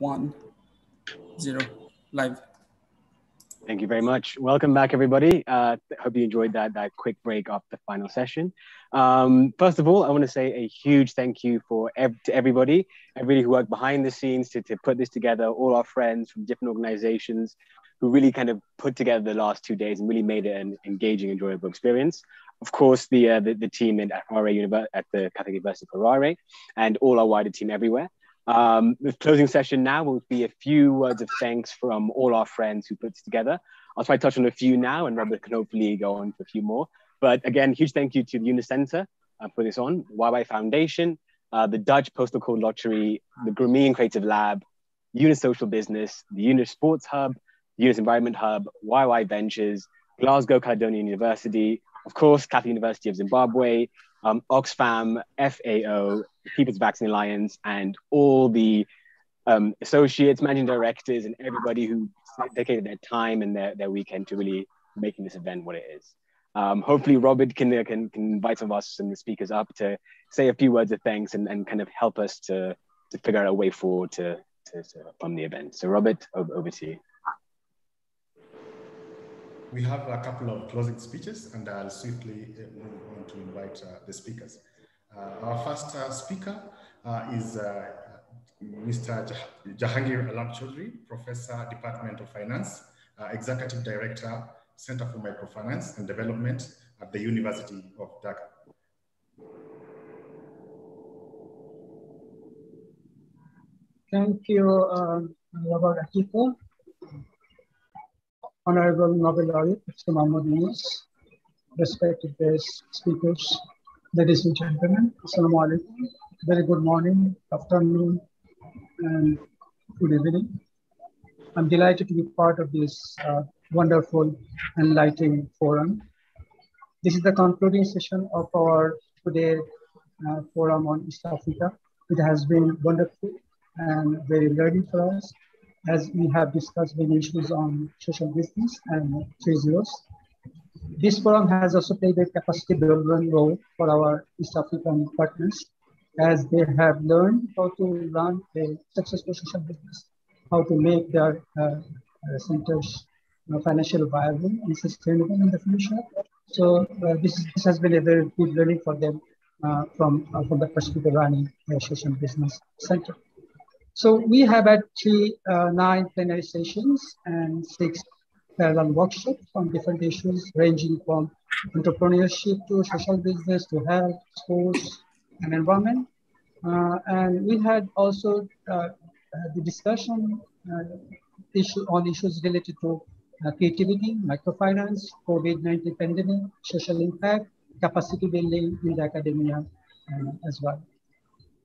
one, zero, live. Thank you very much. Welcome back, everybody. Uh, hope you enjoyed that, that quick break off the final session. Um, first of all, I want to say a huge thank you for ev to everybody, everybody who worked behind the scenes to, to put this together, all our friends from different organizations who really kind of put together the last two days and really made it an engaging, enjoyable experience. Of course, the, uh, the, the, team at RA at the Catholic University of Harare and all our wider team everywhere. Um, the closing session now will be a few words of thanks from all our friends who put this together. I'll try to touch on a few now, and Robert can hopefully go on for a few more. But again, huge thank you to the Yunus Center uh, for this on, YY Foundation, uh, the Dutch Postal Code Lottery, the Grameen Creative Lab, Yunus Social Business, the Yunus Sports Hub, the Yunus Environment Hub, YY Ventures, Glasgow Caledonian University, of course, Catholic University of Zimbabwe, um, Oxfam, FAO, People's Vaccine Alliance, and all the um, associates, managing directors, and everybody who dedicated their time and their, their weekend to really making this event what it is. Um, hopefully, Robert can, can, can invite some of us and the speakers up to say a few words of thanks and, and kind of help us to, to figure out a way forward to, to, to fund the event. So, Robert, over, over to you. We have a couple of closing speeches, and I'll swiftly uh, move on to invite uh, the speakers. Uh, our first uh, speaker uh, is Mr. Jahangir Alam Chaudhry, Professor, Department of Finance, Executive Director, Center for Microfinance and Development at the University of Dhaka. Thank you, uh, Robert Akiko. Honorable Nobel laureate, Mr. Mahmoud respected guest speakers, ladies and gentlemen, Assalamu alaikum. Very good morning, afternoon, and good evening. I'm delighted to be part of this uh, wonderful enlightening forum. This is the concluding session of our today uh, forum on East Africa. It has been wonderful and very learning for us as we have discussed many issues on social business and three zeros. This forum has also played a capacity building role for our East African partners as they have learned how to run a successful social business, how to make their uh, uh, centers financially viable and sustainable in the future. So uh, this, this has been a very good learning for them uh, from, uh, from the perspective of running a social business center. So we have actually uh, nine plenary sessions and six parallel workshops on different issues ranging from entrepreneurship to social business to health, sports, and environment. Uh, and we had also uh, uh the discussion uh, issue on issues related to uh, creativity, microfinance, COVID-19 pandemic, social impact, capacity building in the academia as well.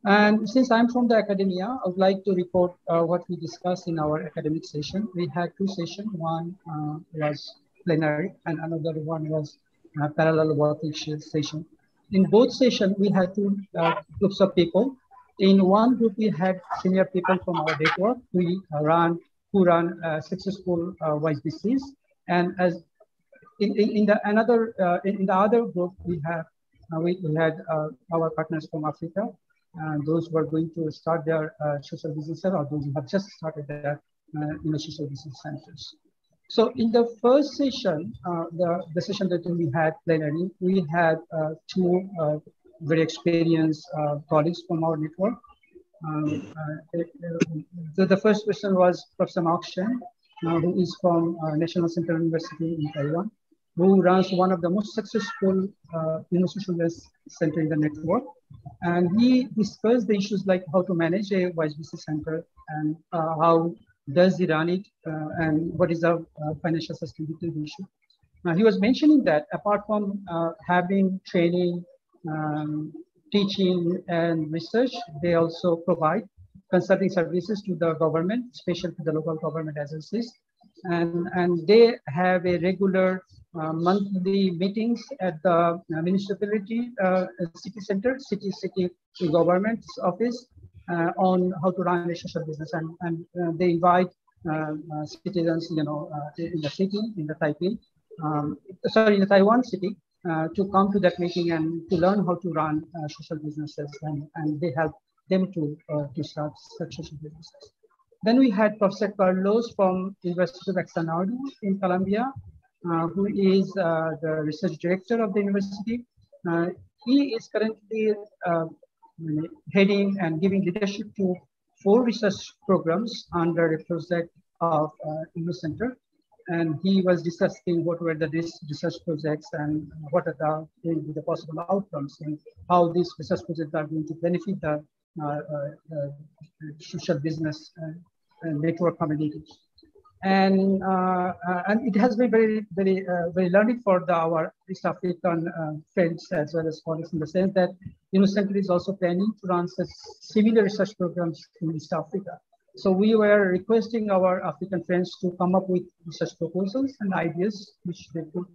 And since I'm from the academia, I would like to report uh, what we discussed in our academic session. We had two sessions. One uh, was plenary and another one was uh, parallel working session. In both sessions, we had two uh, groups of people. In one group, we had senior people from our network who run, who run uh, successful uh, YSBCs. And as in, in, in the another, uh, in, in, the other group, we have we, we had our partners from Africa and those who are going to start their uh, social business or those who have just started their uh, social business centers. So in the first session, uh, the, the session that we had plenary, we had uh, two uh, very experienced uh, colleagues from our network. Um, so the first person was Professor Mark Shen, who is from National Central University in Taiwan, who runs one of the most successful uh, social center in the network. And he discussed the issues like how to manage a YSBC center and uh, how does he run it uh, and what is the uh, financial sustainability issue. Now, he was mentioning that apart from uh, having training, um, teaching, and research, they also provide consulting services to the government, especially to the local government agencies. And, and they have a regular monthly meetings at the uh, municipality uh, city center, city city government's office on how to run a social business, and and they invite citizens, you know, in the city, in the Taipei, um, sorry, in the Taiwan city, uh, to come to that meeting and to learn how to run uh, social businesses and, and they help them to, uh, to start such social businesses. then we had Professor Carlos from University of Extremadura in Colombia, uh, who is uh, the research director of the university. Uh, he is currently uh, heading and giving leadership to four research programs under a project of uh, Center. And he was discussing what were the research projects and what are the, going the possible outcomes and how these research projects are going to benefit the uh, uh, social business network communities and uh, uh, and it has been very very uh, very learning for the, our East African uh, friends as well as colleagues in the sense that Yunus Center is also planning to run similar research programs in East Africa. So we were requesting our African friends to come up with research proposals and ideas which they could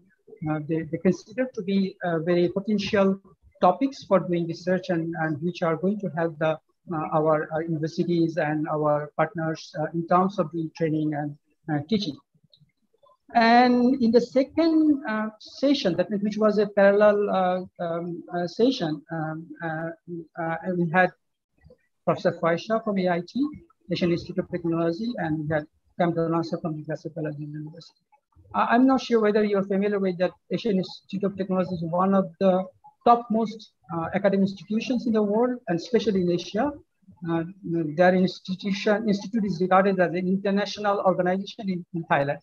uh, they, they consider to be uh, very potential topics for doing research and, and which are going to help the our, our, universities and our partners in terms of the training and uh, teaching. And in the second uh, session, that which was a parallel uh, um, session, um, we had Professor Faisha from AIT, Asian Institute of Technology, and we had Kamran Nasser from the University. I'm not sure whether you're familiar with that Asian Institute of Technology is one of the topmost uh, academic institutions in the world, and especially in Asia. Uh, their institution institute is regarded as an international organization in, in, Thailand.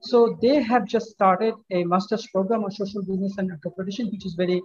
So they have just started a master's program on social business and entrepreneurship, which is very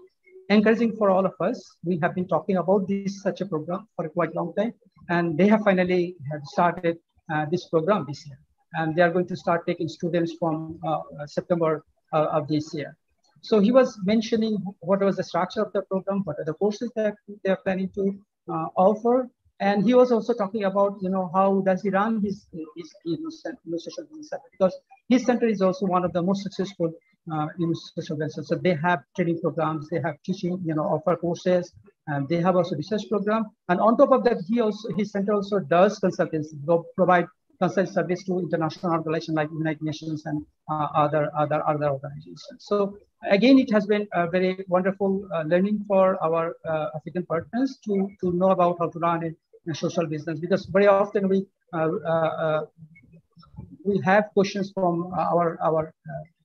encouraging for all of us. We have been talking about this such a program for quite a quite long time, and they have finally have started uh, this program this year. And they are going to start taking students from uh, September uh, of this year. So he was mentioning what was the structure of the program, what are the courses that they are planning to uh, offer, and he was also talking about, you know, how does he run his, his, his, social business center? Because his center is also one of the most successful uh, in social business. So they have training programs, they have teaching, you know, offer courses, and they have also research program. And on top of that, he also his center also does consultancy, provide consult service to international organizations like United Nations and uh, other other other organizations. So again, it has been a very wonderful uh, learning for our uh, African partners to to know about how to run it social business because very often we uh, uh, uh, we have questions from our our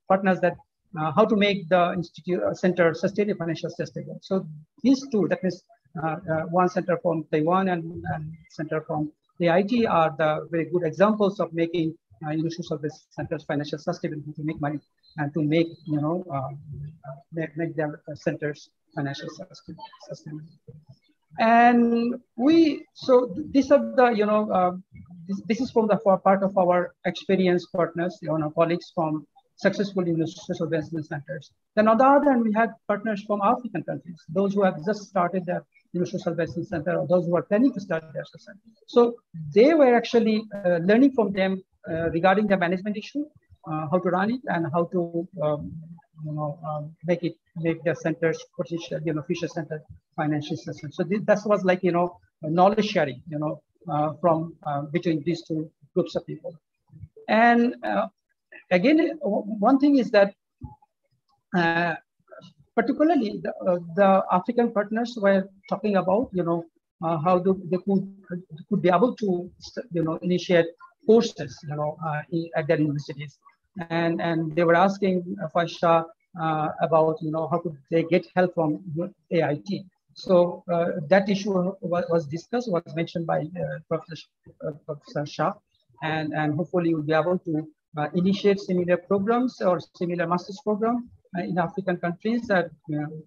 partners that uh, how to make the institute uh, center sustainable financial sustainable. So these two, that means uh, one center from Taiwan and, and, center from the IT are the very good examples of making uh, social service centers financial sustainable to make money and to make you know make, make their centers financial sustainable and we so these are the you know uh, this, this is from the part of our experienced partners you know colleagues from successful business centers. Then on the other hand we had partners from african countries those who have just started their social business center or those who are planning to start their center. So they were actually uh, learning from them uh, regarding the management issue uh, how to run it and how to um, you know, um, make it make the centers potential, you know, future center financial system. So this, that was like you know knowledge sharing, you know, uh, from uh, between these two groups of people. And uh, again, one thing is that uh, particularly the, uh, the, African partners were talking about, you know, uh, how do, they could could be able to, you know, initiate courses, you know, at their universities and and they were asking Faisha uh, about you know how could they get help from AIT. So uh, that issue was, discussed, was mentioned by uh, Professor, uh, Professor Shah, and and hopefully we'll be able to uh, initiate similar programs or similar master's program in African countries that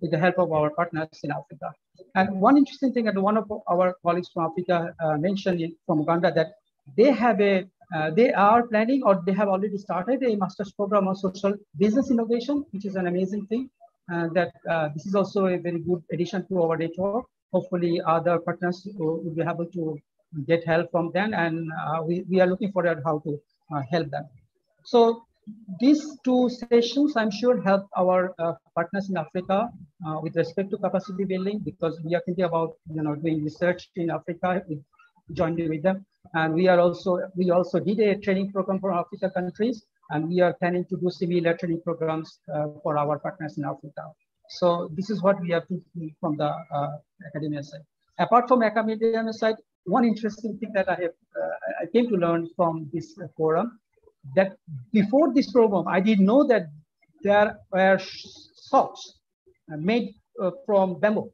with the help of our partners in Africa. And one interesting thing that one of our colleagues from Africa mentioned from Uganda that they have a uh, they are planning or they have already started a master's program on social business innovation, which is an amazing thing. Uh, that uh, this is also a very good addition to our network. Hopefully, other partners will be able to get help from them, and uh, we, we are looking forward how to uh, help them. So these two sessions, I'm sure, help our uh, partners in Africa with respect to capacity building because we are thinking about you know doing research in Africa jointly with them. And we are also, we also did a training program for Africa countries, and we are planning to do similar training programs uh, for our partners in Africa. So this is what we have to do from the uh, academia side. Apart from academia side, one interesting thing that I have uh, I came to learn from this forum that before this program, I didn't know that there were socks made uh, from bamboo.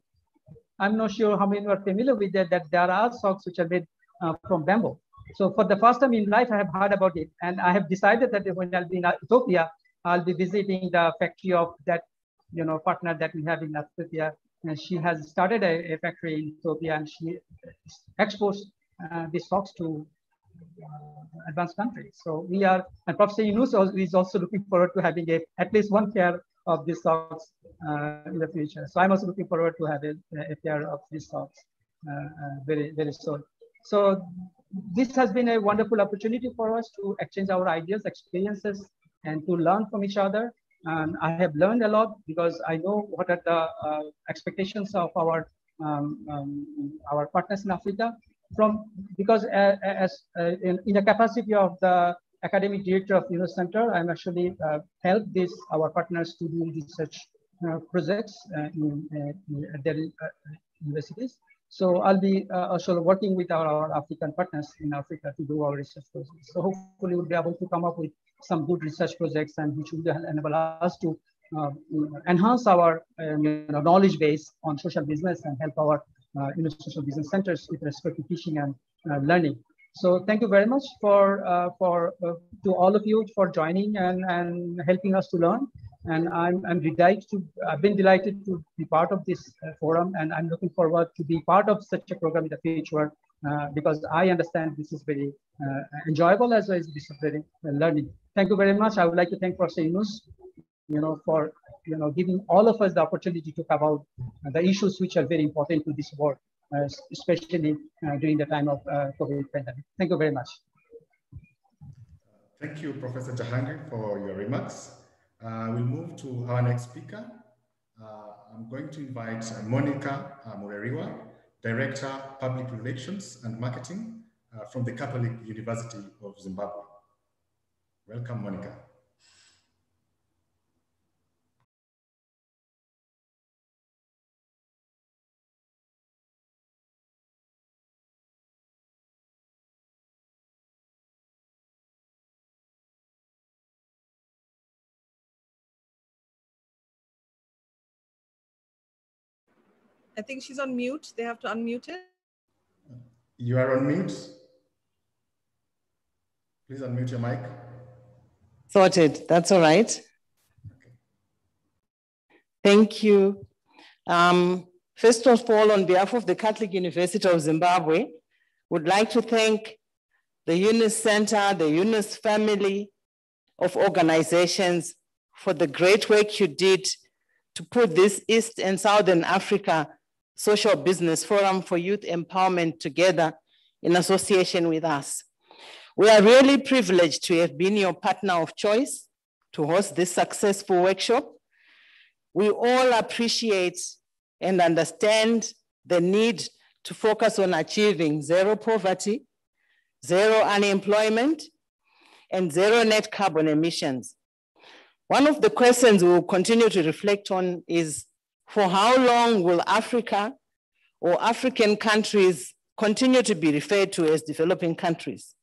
I'm not sure how many are familiar with that, that there are socks which are made uh, from bamboo. So for the first time in life, I have heard about it. And I have decided that when I'll be in Ethiopia, I'll be visiting the factory of that, you know, partner that we have in Ethiopia. And she has started a, a factory in Ethiopia and she exports uh, these socks to advanced countries. So we are, and Professor Yunus is also looking forward to having a, at least one pair of these socks uh, in the future. So I'm also looking forward to having a, a pair of these socks uh, uh, very, very soon. So this has been a wonderful opportunity for us to exchange our ideas, experiences, and to learn from each other. And I have learned a lot because I know what are the uh, expectations of our um, um, our partners in Africa. From because uh, as uh, in, in the capacity of the academic director of Yunus Center, I'm actually uh, helped this our partners to do research uh, projects uh, in, in their universities. So I'll be uh, also working with our, our, African partners in Africa to do our research projects. So hopefully we'll be able to come up with some good research projects and which will enable us to uh, enhance our um, you know, knowledge base on social business and help our uh, you know, social business centers with respect to teaching and uh, learning. So thank you very much for uh, for uh, to all of you for joining and, and helping us to learn and I'm, I'm delighted to, I've been delighted to be part of this uh, forum and I'm looking forward to be part of such a program in the future uh, because I understand this is very uh, enjoyable as well as this is very uh, learning. Thank you very much. I would like to thank Professor Yunus, you know, for, you know, giving all of us the opportunity to talk about the issues which are very important to this world, uh, especially uh, during the time of COVID pandemic. Thank you very much. Thank you, Professor Jahangir, for your remarks. Uh, we'll move to our next speaker. Uh, I'm going to invite uh, Monica uh, Mureriwa, Director, Public Relations and Marketing uh, from the Catholic University of Zimbabwe. Welcome, Monica. I think she's on mute. They have to unmute it. You are on mute. Please unmute your mic. Sorted. That's all right. Okay. Thank you. Um, first of all, on behalf of the Catholic University of Zimbabwe, would like to thank the Yunus Center, the Yunus family of organizations for the great work you did to put this East and Southern Africa Social Business Forum for Youth Empowerment together in association with us. We are really privileged to have been your partner of choice to host this successful workshop. We all appreciate and understand the need to focus on achieving zero poverty, zero unemployment, and zero net carbon emissions. One of the questions we will continue to reflect on is for how long will Africa or African countries continue to be referred to as developing countries?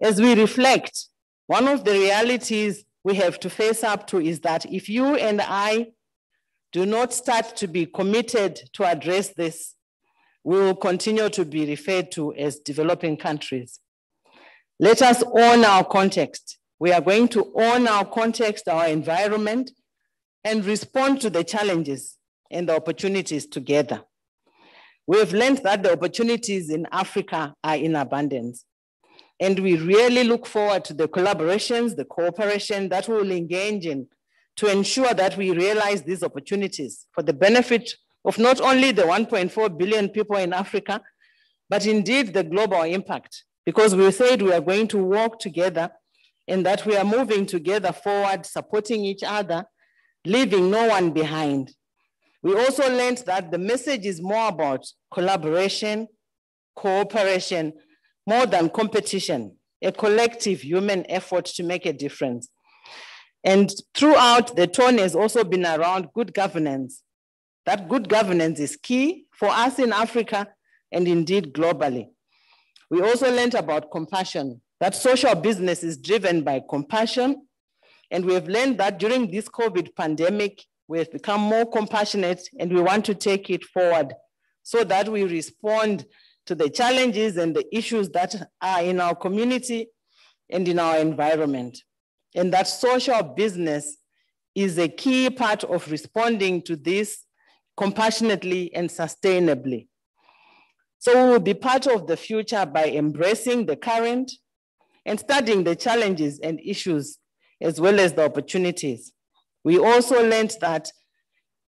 As we reflect, one of the realities we have to face up to is that if you and I do not start to be committed to address this, we will continue to be referred to as developing countries. Let us own our context. We are going to own our context, our environment, and respond to the challenges and the opportunities together. We have learned that the opportunities in Africa are in abundance. And we really look forward to the collaborations, the cooperation that we will engage in to ensure that we realize these opportunities for the benefit of not only the 1.4 billion people in Africa, but indeed the global impact. Because we said we are going to work together and that we are moving together forward, supporting each other leaving no one behind. We also learned that the message is more about collaboration, cooperation, more than competition, a collective human effort to make a difference. And throughout, the tone has also been around good governance. That good governance is key for us in Africa and indeed globally. We also learned about compassion, that social business is driven by compassion. And we have learned that during this COVID pandemic, we have become more compassionate and we want to take it forward so that we respond to the challenges and the issues that are in our community and in our environment. And that social business is a key part of responding to this compassionately and sustainably. So we will be part of the future by embracing the current and studying the challenges and issues as well as the opportunities. We also learned that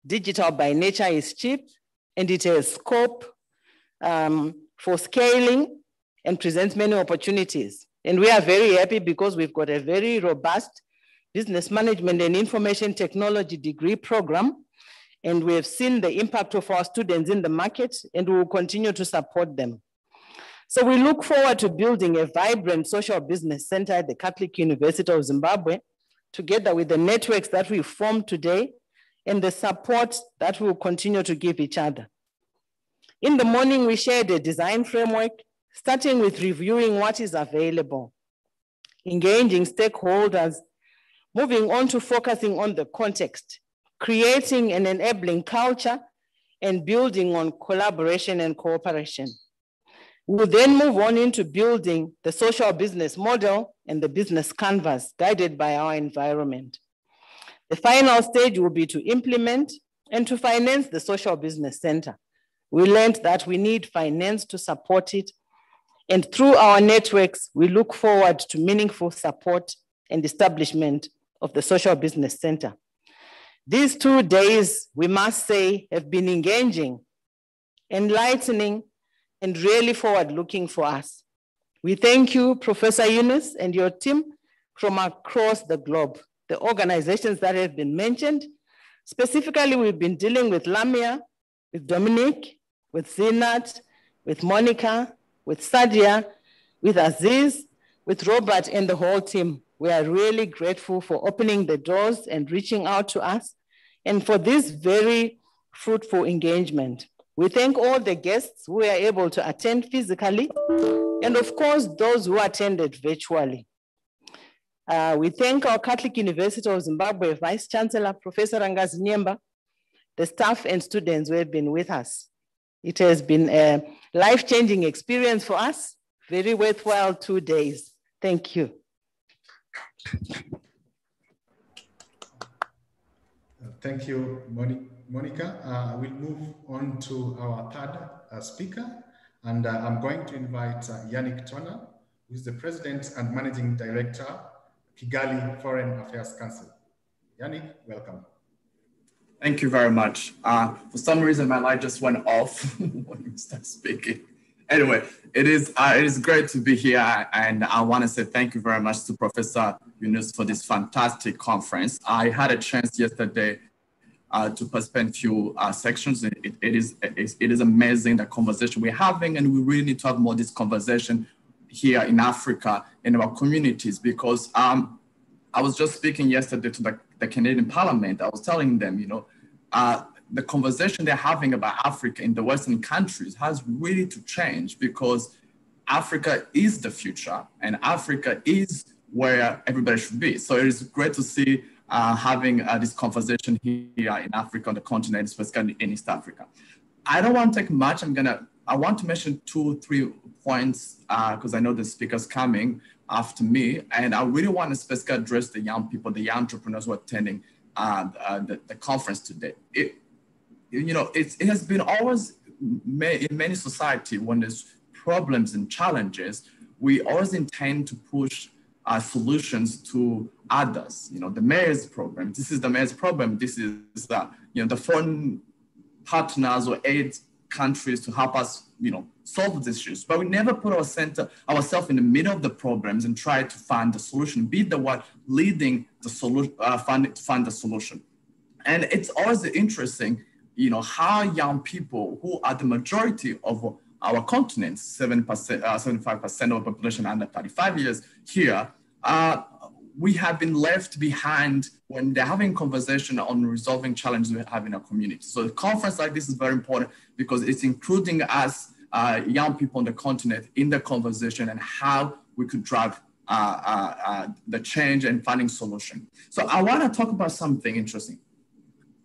digital by nature is cheap and it has scope um, for scaling and presents many opportunities. And we are very happy because we've got a very robust business management and information technology degree program. And we have seen the impact of our students in the market and we will continue to support them. So we look forward to building a vibrant social business center at the Catholic University of Zimbabwe, together with the networks that we formed today and the support that we will continue to give each other. In the morning, we shared a design framework, starting with reviewing what is available, engaging stakeholders, moving on to focusing on the context, creating and enabling culture, and building on collaboration and cooperation. We'll then move on into building the social business model and the business canvas guided by our environment. The final stage will be to implement and to finance the social business center. We learned that we need finance to support it. And through our networks, we look forward to meaningful support and establishment of the social business center. These two days, we must say, have been engaging, enlightening, and really forward looking for us. We thank you, Professor Yunus, and your team from across the globe. The organizations that have been mentioned, specifically, we've been dealing with Lamia, with Dominique, with Zinat, with Monica, with Sadia, with Aziz, with Robert, and the whole team. We are really grateful for opening the doors and reaching out to us and for this very fruitful engagement. We thank all the guests who were able to attend physically, and of course, those who attended virtually. Uh, we thank our Catholic University of Zimbabwe Vice Chancellor, Professor Rangazi Nyemba, the staff and students who have been with us. It has been a life-changing experience for us, very worthwhile two days. Thank you. Thank you. Monica, uh, we'll move on to our third uh, speaker, and uh, I'm going to invite uh, Yannick Turner, who is the President and Managing Director, Kigali Foreign Affairs Council. Yannick, welcome. Thank you very much. Uh, for some reason, my light just went off when you start speaking. Anyway, it is uh, it is great to be here, and I want to say thank you very much to Professor Yunus for this fantastic conference. I had a chance yesterday uh, to participate a few uh, sections. It, it, is, it is amazing the conversation we're having, and we really need to have more this conversation here in Africa in our communities because um, I was just speaking yesterday to the, the, Canadian Parliament. I was telling them, you know, uh, the conversation they're having about Africa in the Western countries has really to change because Africa is the future and Africa is where everybody should be. So it is great to see uh, having uh, this conversation here in Africa, on the continent, especially in East Africa. I don't want to take much. I'm gonna, I want to mention two, three points because uh, I know the speaker's coming after me. And I really want to specifically address the young people, the young entrepreneurs who are attending uh, uh, the, the, conference today. It, you know, it, has been always in many society when there's problems and challenges, we always intend to push uh, solutions to others. You know, the mayor's program. This is the mayor's problem. This is the you know the foreign partners or aid countries to help us you know solve these issues. But we never put our center ourselves in the middle of the problems and try to find the solution. Be the one leading the solution, uh, find, find the solution. And it's always interesting, you know, how young people who are the majority of our continent, 7%, uh, 75% of the population under 35 years here, uh, we have been left behind when they're having conversation on resolving challenges we have in our community. So a conference like this is very important because it's including us uh, young people on the continent in the conversation and how we could drive uh, uh, uh the change and finding solution. So I want to talk about something interesting.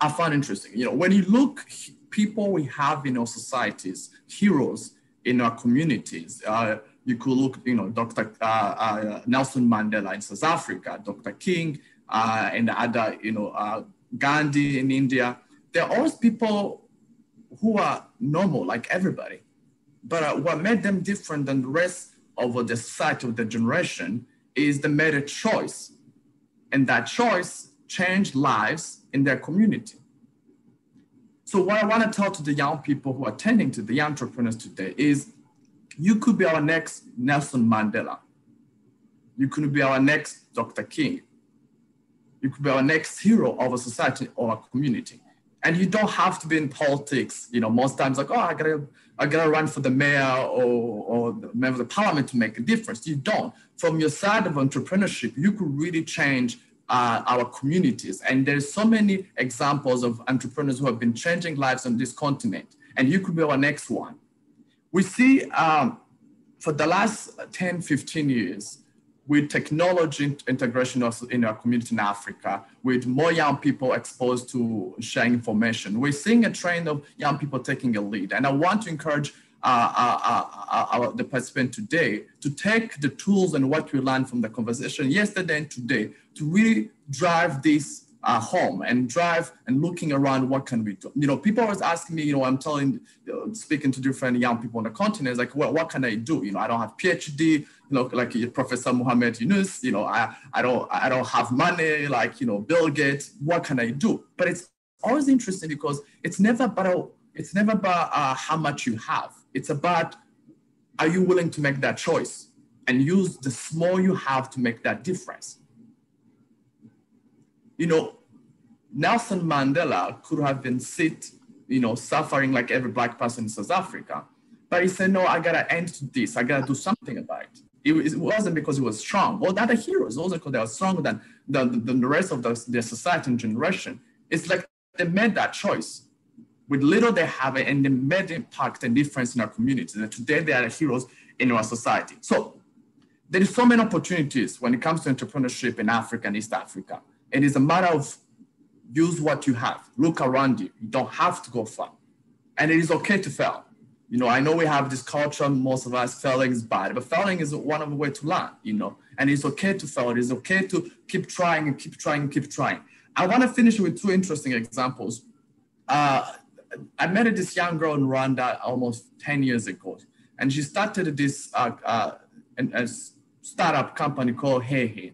I find interesting. You know, when you look people we have in our societies, heroes in our communities. Uh, you could look, you know, Dr. Uh, uh, Nelson Mandela in South Africa, Dr. King, uh, and other, you know, uh, Gandhi in India. They're always people who are normal, like everybody. But uh, what made them different than the rest of the society of the generation is they made a choice. And that choice changed lives in their community. So what I want to tell to the young people who are attending to the entrepreneurs today is you could be our next Nelson Mandela. You could be our next Dr. King. You could be our next hero of a society or a community. And you don't have to be in politics. You know, most times like, oh, I gotta, I gotta run for the mayor or, or the member of the parliament to make a difference. You don't. From your side of entrepreneurship, you could really change uh, our communities. And there's so many examples of entrepreneurs who have been changing lives on this continent. And you could be our next one. We see um, for the last 10, 15 years, with technology integration also in our community in Africa, with more young people exposed to sharing information, we're seeing a trend of young people taking a lead. And I want to encourage uh, uh, uh, the participant today to take the tools and what we learned from the conversation yesterday and today to really drive this uh, home and drive and looking around what can we do. You know people always asking me you know i'm telling speaking to different young people on the continent like well what can i do? You know i don't have phd you know like professor muhammad yunus you know i i don't i don't have money like you know bill gates what can i do? But it's always interesting because it's never about it's never about uh, how much you have it's about are you willing to make that choice and use the small you have to make that difference? You know, Nelson Mandela could have been sit, you know, suffering like every black person in South Africa, but he said, no, I gotta end this. I gotta do something about it. It, wasn't because he was strong. Well, the other heroes also because they were stronger than the, the, the rest of the, their society and generation. It's like they made that choice with little they have and they made impact and difference in our communities. And today they are heroes in our society. So there is so many opportunities when it comes to entrepreneurship in Africa and East Africa. It is a matter of use what you have. Look around you. You don't have to go far. And it is okay to fail. You know, I know we have this culture, most of us failing is bad, but failing is one of the way to learn, you know, and it's okay to fail. It is okay to keep trying and keep trying and keep trying. I want to finish with two interesting examples. Uh, I met this young girl in Rwanda almost 10 years ago, and she started this uh, uh, a startup company called Hey Hey.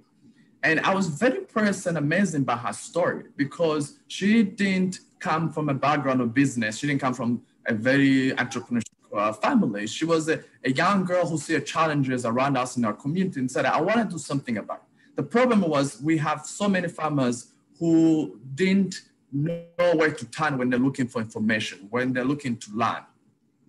And I was very impressed and amazed by her story because she didn't come from a background of business. She didn't come from a very entrepreneurial uh, family. She was a, a young girl who saw challenges around us in our community and said, I want to do something about it. The problem was we have so many farmers who didn't know where to turn when they're looking for information, when they're looking to learn.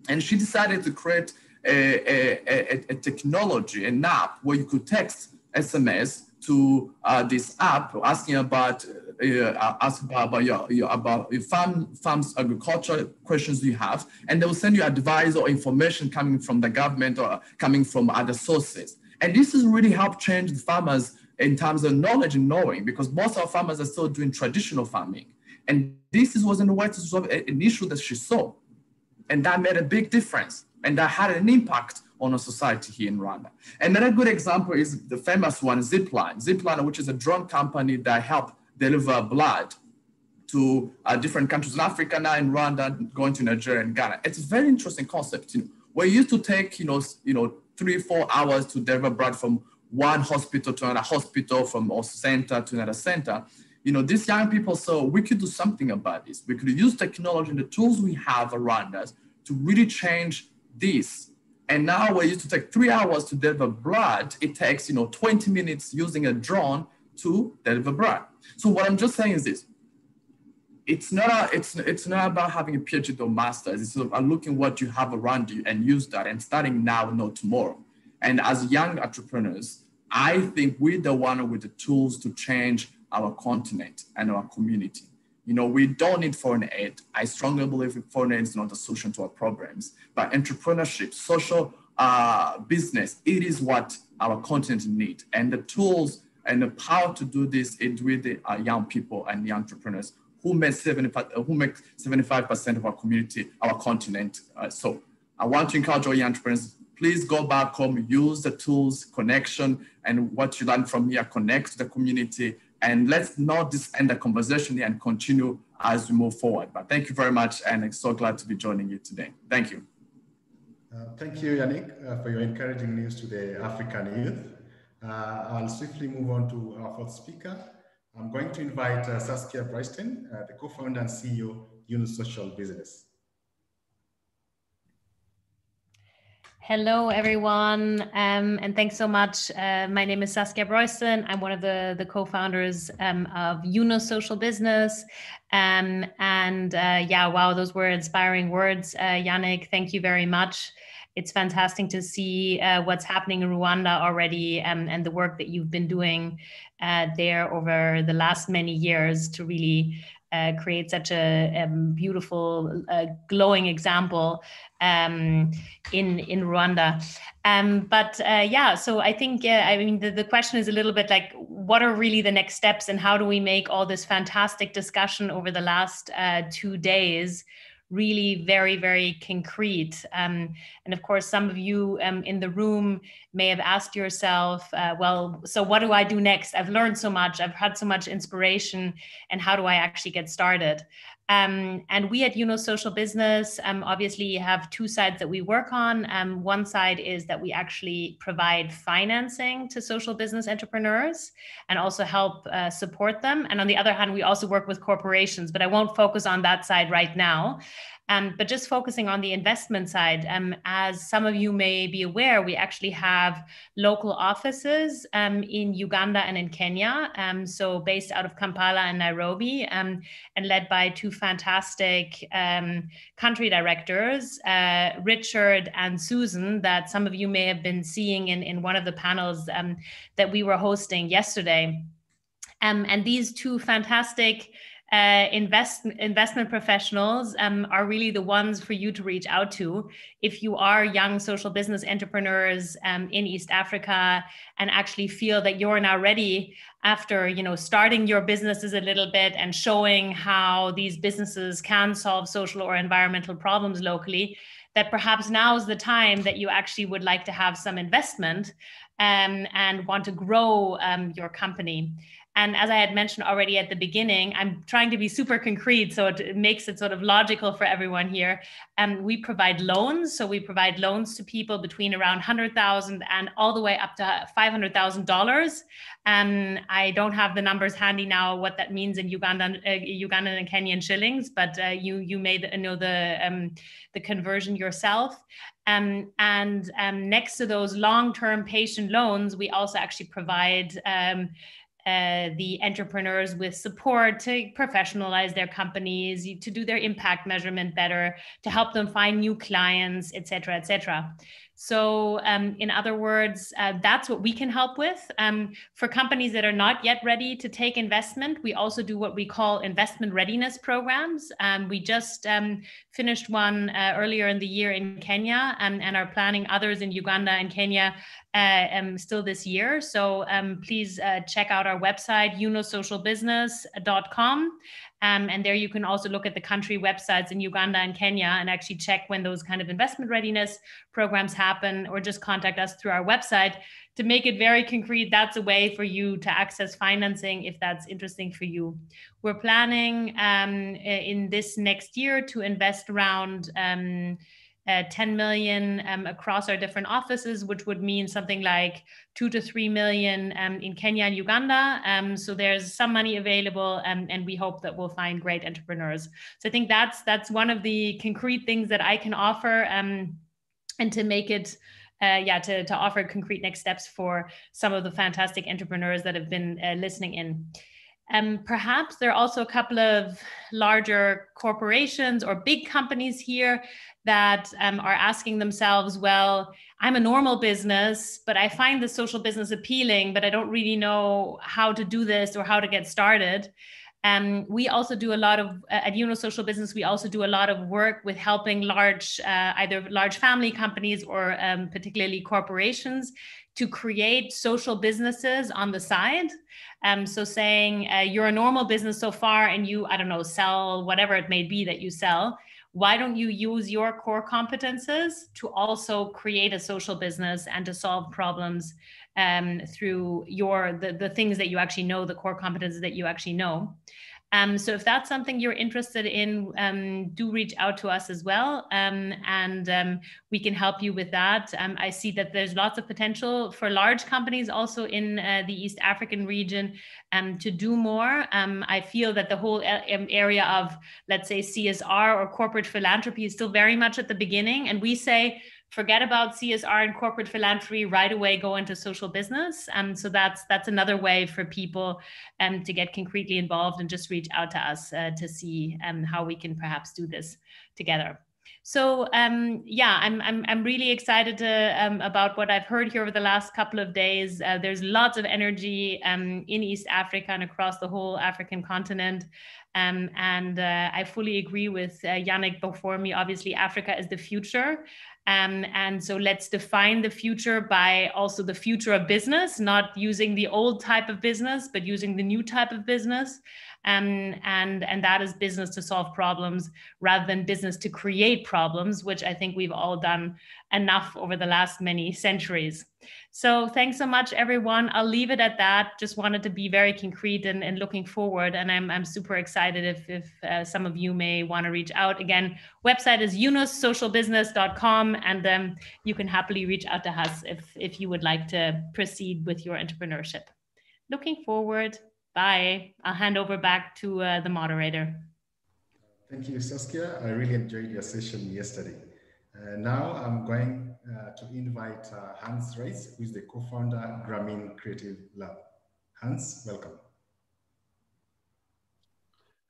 And she decided to create a, a, a, a technology, an app where you could text SMS to uh, this app asking about uh, uh ask about, about your, your about your farm farms agriculture questions you have, and they will send you advice or information coming from the government or coming from other sources. And this has really helped change the farmers in terms of knowledge and knowing, because most of our farmers are still doing traditional farming. And this wasn't a way to solve an issue that she saw. And that made a big difference. And that had an impact on a society here in Rwanda. Another good example is the famous one, Zipline. Zipline, which is a drone company that help deliver blood to uh, different countries in Africa, now in Rwanda, going to Nigeria and Ghana. It's a very interesting concept. You know, we used to take, you know, you know, three, four hours to deliver blood from one hospital to another hospital, from a center to another center you know, these young people saw we could do something about this. We could use technology and the tools we have around us to really change this. And now we used to take three hours to deliver blood. It takes, you know, 20 minutes using a drone to deliver blood. So what I'm just saying is this. It's not, a, it's, it's not about having a PhD or master's. It's about uh, looking what you have around you and use that and starting now, not tomorrow. And as young entrepreneurs, I think we're the one with the tools to change our continent and our community. You know, we don't need foreign aid. I strongly believe foreign aid is not the solution to our problems, but entrepreneurship, social uh, business, it is what our continent need. And the tools and the power to do this is with the uh, young people and the entrepreneurs who make 75, who make 75% of our community, our continent. Uh, so I want to encourage all young entrepreneurs, please go back home, use the tools, connection, and what you learn from here, connect to the community, and let's not just end the conversation and continue as we move forward. But thank you very much, and I'm so glad to be joining you today. Thank you. Uh, thank you, Yannick, uh, for your encouraging news to the African youth. Uh, I'll swiftly move on to our fourth speaker. I'm going to invite uh, Saskia Bruysten, uh, the co-founder and CEO, Yunus Social Business. Hello, everyone, um, and thanks so much. Uh, my name is Saskia Bruysten. I'm one of the, the co-founders um, of Yunus Social Business. Um, and uh, yeah, wow, those were inspiring words. Uh, Yannick, thank you very much. It's fantastic to see uh, what's happening in Rwanda already um, and the work that you've been doing uh, there over the last many years to really uh, create such a, beautiful, uh, glowing example um, in in Rwanda. Um, but uh, yeah, so I think I mean the, the question is a little bit like, what are really the next steps, and how do we make all this fantastic discussion over the last uh, two days? Really very, very concrete. Um, and of course, some of you um, in the room may have asked yourself, uh, well, so what do I do next? I've learned so much, I've had so much inspiration, and how do I actually get started? Um, and we at Yunus Social Business um, obviously have two sides that we work on. Um, one side is that we actually provide financing to social business entrepreneurs and also help uh, support them. And on the other hand, we also work with corporations, but I won't focus on that side right now. Um, but just focusing on the investment side, um, as some of you may be aware, we actually have local offices um, in Uganda and in Kenya. Um, so based out of Kampala and Nairobi, um, and led by two fantastic um, country directors, uh, Richard and Susan, that some of you may have been seeing in, in one of the panels that we were hosting yesterday. and these two fantastic uh, invest, investment professionals um, are really the ones for you to reach out to if you are young social business entrepreneurs um, in East Africa and actually feel that you're now ready after you know starting your businesses a little bit and showing how these businesses can solve social or environmental problems locally that perhaps now is the time that you actually would like to have some investment um, and want to grow um, your company. And as I had mentioned already at the beginning, I'm trying to be super concrete so it makes it sort of logical for everyone here. Um, we provide loans. So we provide loans to people between around 100,000 and all the way up to $500,000. Um, I don't have the numbers handy now, what that means in Ugandan, uh, Ugandan and Kenyan shillings, but uh, you, you may know the, um, the conversion yourself. Um, and um, next to those long-term patient loans, we also actually provide um, uh, the entrepreneurs with support to professionalize their companies, to do their impact measurement better, to help them find new clients, et cetera, et cetera. So, um, in other words, uh, that's what we can help with. Um, for companies that are not yet ready to take investment, we also do what we call investment readiness programs. Um, we just um, finished one uh, earlier in the year in Kenya um, and are planning others in Uganda and Kenya uh, um, still this year. So please uh, check out our website, yunosocialbusiness.com. Um, and there you can also look at the country websites in Uganda and Kenya and actually check when those kind of investment readiness programs happen or just contact us through our website to make it very concrete. That's a way for you to access financing if that's interesting for you. We're planning um, in this next year to invest around um, uh, 10 million um, across our different offices, which would mean something like two to three million um, in Kenya and Uganda. Um, so there's some money available, um, and we hope that we'll find great entrepreneurs. So I think that's that's one of the concrete things that I can offer, um, and to make it. Uh, yeah, to, to offer concrete next steps for some of the fantastic entrepreneurs that have been uh, listening in. Um, perhaps there are also a couple of larger corporations or big companies here that um, are asking themselves, well, I'm a normal business, but I find the social business appealing, but I don't really know how to do this or how to get started. Um, we also do a lot of uh, at Yunus Social Business. We also do a lot of work with helping large, uh, either large family companies or um, particularly corporations, to create social businesses on the side. Um, so saying uh, you're a normal business so far, and you I don't know sell whatever it may be that you sell. Why don't you use your core competences to also create a social business and to solve problems um, through your the, the things that you actually know, the core competences that you actually know. Um, so if that's something you're interested in, um, do reach out to us as well, um, and um, we can help you with that. Um, I see that there's lots of potential for large companies also in uh, the East African region um, to do more. I feel that the whole area of, let's say, CSR or corporate philanthropy is still very much at the beginning, and we say forget about CSR and corporate philanthropy right away go into social business um, so that's that's another way for people um, to get concretely involved and just reach out to us uh, to see um, how we can perhaps do this together so um, yeah, I'm, I'm, I'm really excited to, um, about what I've heard here over the last couple of days. Uh, there's lots of energy um, in East Africa and across the whole African continent. Um, and uh, I fully agree with uh, Yannick before me. Obviously, Africa is the future. Um, and so let's define the future by also the future of business, not using the old type of business, but using the new type of business. Um, and, and that is business to solve problems rather than business to create problems, which I think we've all done enough over the last many centuries. So thanks so much, everyone. I'll leave it at that. Just wanted to be very concrete and, and looking forward. And I'm, I'm super excited if, if uh, some of you may want to reach out. Again, website is yunussocialbusiness.com. And um, you can happily reach out to us if, if you would like to proceed with your entrepreneurship. Looking forward. Bye. I'll hand over back to uh, the moderator. Thank you, Saskia. I really enjoyed your session yesterday. Uh, now I'm going uh, to invite uh, Hans Reitz, who is the co-founder Grameen Creative Lab. Hans, welcome.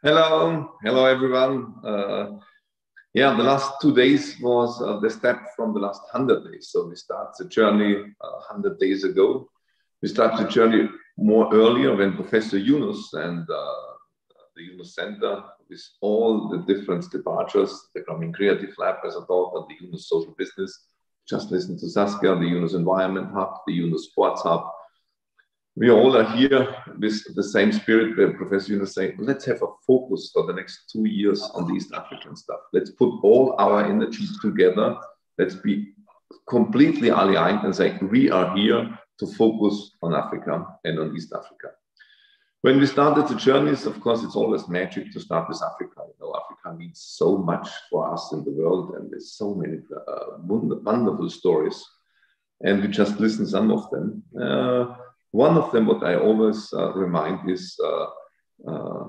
Hello, hello everyone. Uh, yeah, the last two days was uh, the step from the last 100 days. So we start the journey 100 uh, days ago. We start the journey more earlier when Professor Yunus and the Yunus Center with all the different departures, the Grameen Creative Lab as a daughter, the Yunus Social Business, just listen to Saskia, the Yunus Environment Hub, the Yunus Sports Hub. We all are here with the same spirit where Professor Yunus saying, let's have a focus for the next two years on the East African stuff. Let's put all our energies together. Let's be completely aligned and say, we are here to focus on Africa and on East Africa. When we started the journeys, of course, it's always magic to start with Africa. You know, Africa means so much for us in the world, and there's so many uh, wonderful stories. And we just listen some of them. Uh, one of them, what I always uh, remind is uh, uh,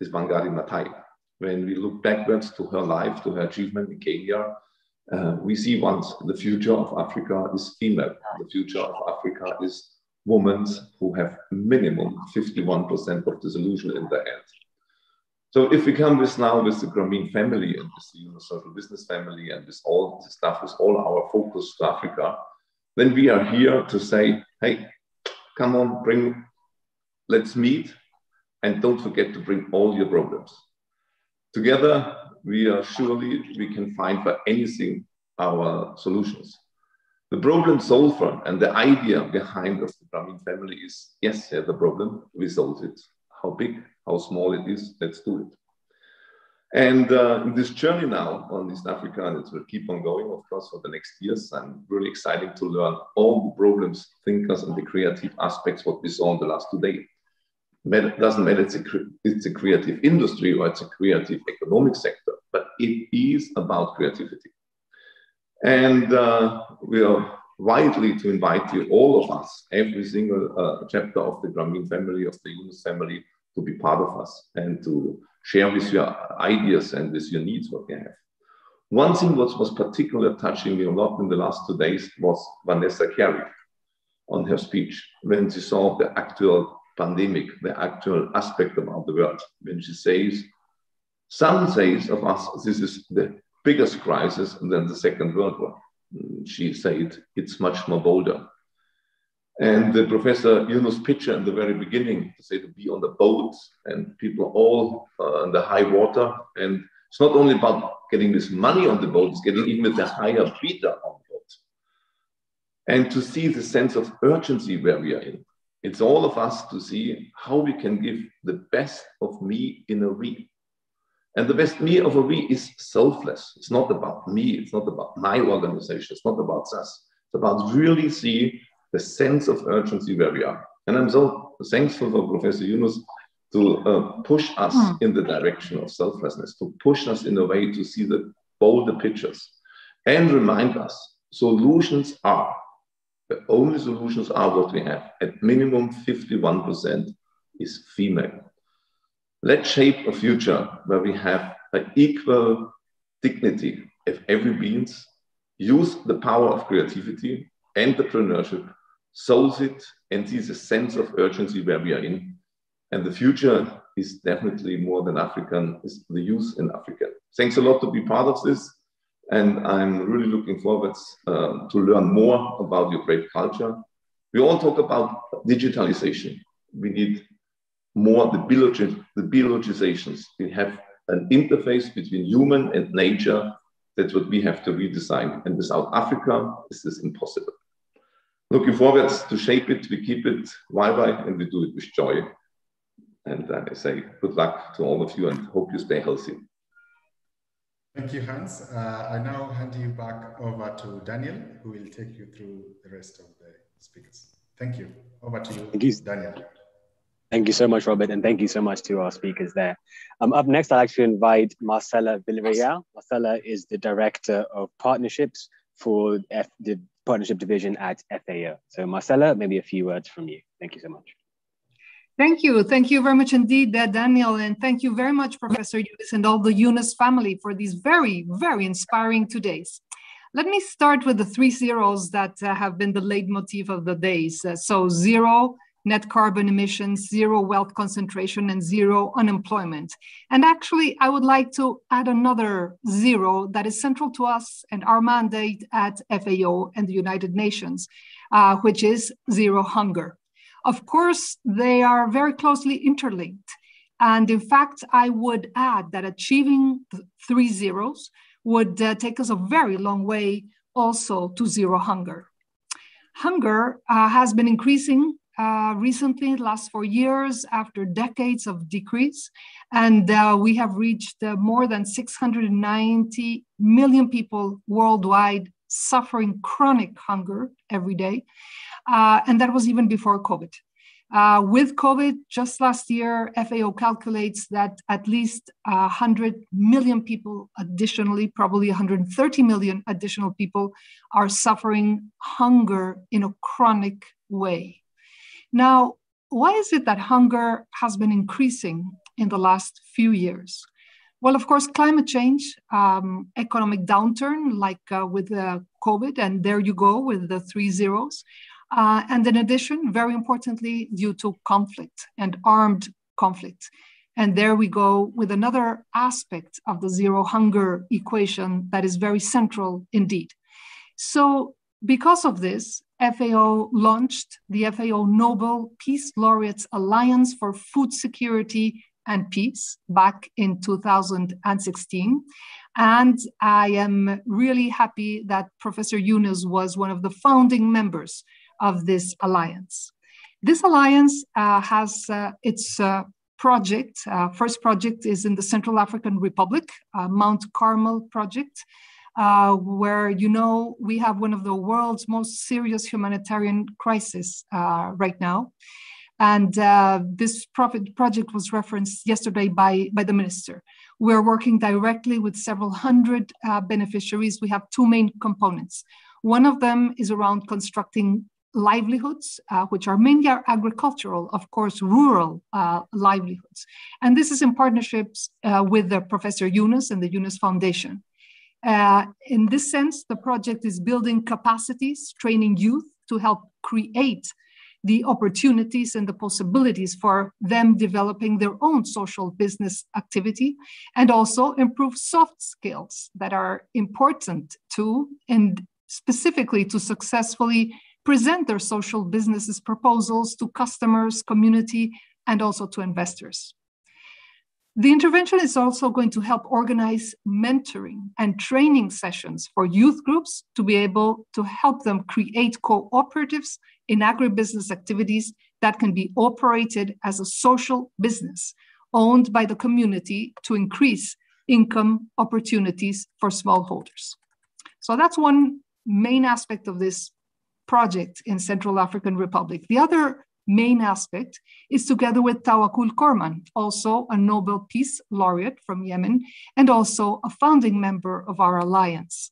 is Wangari Maathai. When we look backwards to her life, to her achievement in Kenya, uh, we see once the future of Africa is female. The future of Africa is women who have minimum 51% of the solution in their hand. So if we come with now with the Grameen family and with the you social business family and with all the stuff, with all our focus to Africa, then we are here to say, hey, come on, bring, let's meet, and don't forget to bring all your problems. Together, we are surely we can find for anything our solutions. The problem solver and the idea behind of the Grameen family is, yes, there's a problem, we solve it. How big, how small it is, let's do it. And uh, in this journey now on East Africa, and it will keep on going, of course, for the next years. I'm really excited to learn all the problems, thinkers, and the creative aspects what we saw in the last two days. It doesn't matter it's a, it's a creative industry or it's a creative economic sector, but it is about creativity. And uh, we are widely to invite you, all of us, every single uh, chapter of the Grameen family, of the Yunus family, to be part of us and to share with your ideas and with your needs what you have. One thing that was particularly touching me a lot in the last two days was Vanessa Carey on her speech when she saw the actual pandemic, the actual aspect about the world. When she says, some says of us, this is the biggest crisis than the Second World War. She said it's much more bolder. And the Professor Yunus picture in the very beginning to say to be on the boat and people all uh, in the high water. And it's not only about getting this money on the boat, it's getting even the higher beta on board. And to see the sense of urgency where we are in. It's all of us to see how we can give the best of me in a we. And the best me of a we is selfless. It's not about me. It's not about my organization. It's not about us. It's about really see the sense of urgency where we are. And I'm so thankful for Professor Yunus to uh, push us mm. in the direction of selflessness, to push us in a way to see the bolder pictures and remind us solutions are, the only solutions are what we have. At minimum 51% is female. Let's shape a future where we have an equal dignity of every beings, use the power of creativity, entrepreneurship, solves it, and sees a sense of urgency where we are in. And the future is definitely more than African, is the youth in Africa. Thanks a lot to be part of this. And I'm really looking forward uh, to learn more about your great culture. We all talk about digitalization. We need more the, biologi- the biologizations. We have an interface between human and nature. That's what we have to redesign. And without Africa, this is impossible. Looking forward to shape it, we keep it Wi-Fi, and we do it with joy. And uh, I say good luck to all of you and hope you stay healthy. Thank you, Hans. Uh, I now hand you back over to Daniel, who will take you through the rest of the speakers. Thank you. Over to you, Thank you. Daniel. Thank you so much, Robert, and thank you so much to our speakers there. Um, up next, I'd like to invite Marcela Villarreal. Marcela is the Director of Partnerships for F the Partnership Division at FAO. So Marcela, maybe a few words from you. Thank you so much. Thank you. Thank you very much indeed, Daniel. And thank you very much, Professor Yunus and all the Yunus family for these very, very inspiring two days. Let me start with the three zeros that uh, have been the leitmotif of the days. Uh, so zero, net carbon emissions, zero wealth concentration, and zero unemployment. And actually, I would like to add another zero that is central to us and our mandate at FAO and the United Nations, uh, which is zero hunger. Of course, they are very closely interlinked. And in fact, I would add that achieving three zeros would uh, take us a very long way also to zero hunger. Hunger uh, has been increasing uh, recently, last four years, after decades of decrease. And uh, we have reached uh, more than 690 million people worldwide suffering chronic hunger every day. Uh, and that was even before COVID. Uh, with COVID, just last year, FAO calculates that at least 100 million people additionally, probably 130 million additional people, are suffering hunger in a chronic way. Now, why is it that hunger has been increasing in the last few years? Well, of course, climate change, um, economic downturn, like uh, with uh, COVID, and there you go with the three zeros. Uh, and in addition, very importantly, due to conflict and armed conflict. And there we go with another aspect of the zero hunger equation that is very central indeed. So, because of this, FAO launched the FAO Nobel Peace Laureates Alliance for Food Security and Peace back in 2016. And I am really happy that Professor Yunus was one of the founding members of this alliance. This alliance uh, has uh, its uh, project, uh, first project is in the Central African Republic, uh, Mount Carmel project uh, where you know we have one of the world's most serious humanitarian crises uh, right now. And uh, this project was referenced yesterday by, by the minister. We're working directly with several hundred uh, beneficiaries. We have two main components. One of them is around constructing livelihoods, uh, which are mainly agricultural, of course, rural uh, livelihoods. And this is in partnerships uh, with the Professor Yunus and the Yunus Foundation. Uh, in this sense, the project is building capacities, training youth to help create the opportunities and the possibilities for them developing their own social business activity and also improve soft skills that are important to and specifically to successfully present their social businesses proposals to customers, community, and also to investors. The intervention is also going to help organize mentoring and training sessions for youth groups to be able to help them create cooperatives in agribusiness activities that can be operated as a social business owned by the community to increase income opportunities for smallholders. So that's one main aspect of this project in Central African Republic. The other main aspect is together with Tawakkol Karman, also a Nobel Peace Laureate from Yemen, and also a founding member of our alliance.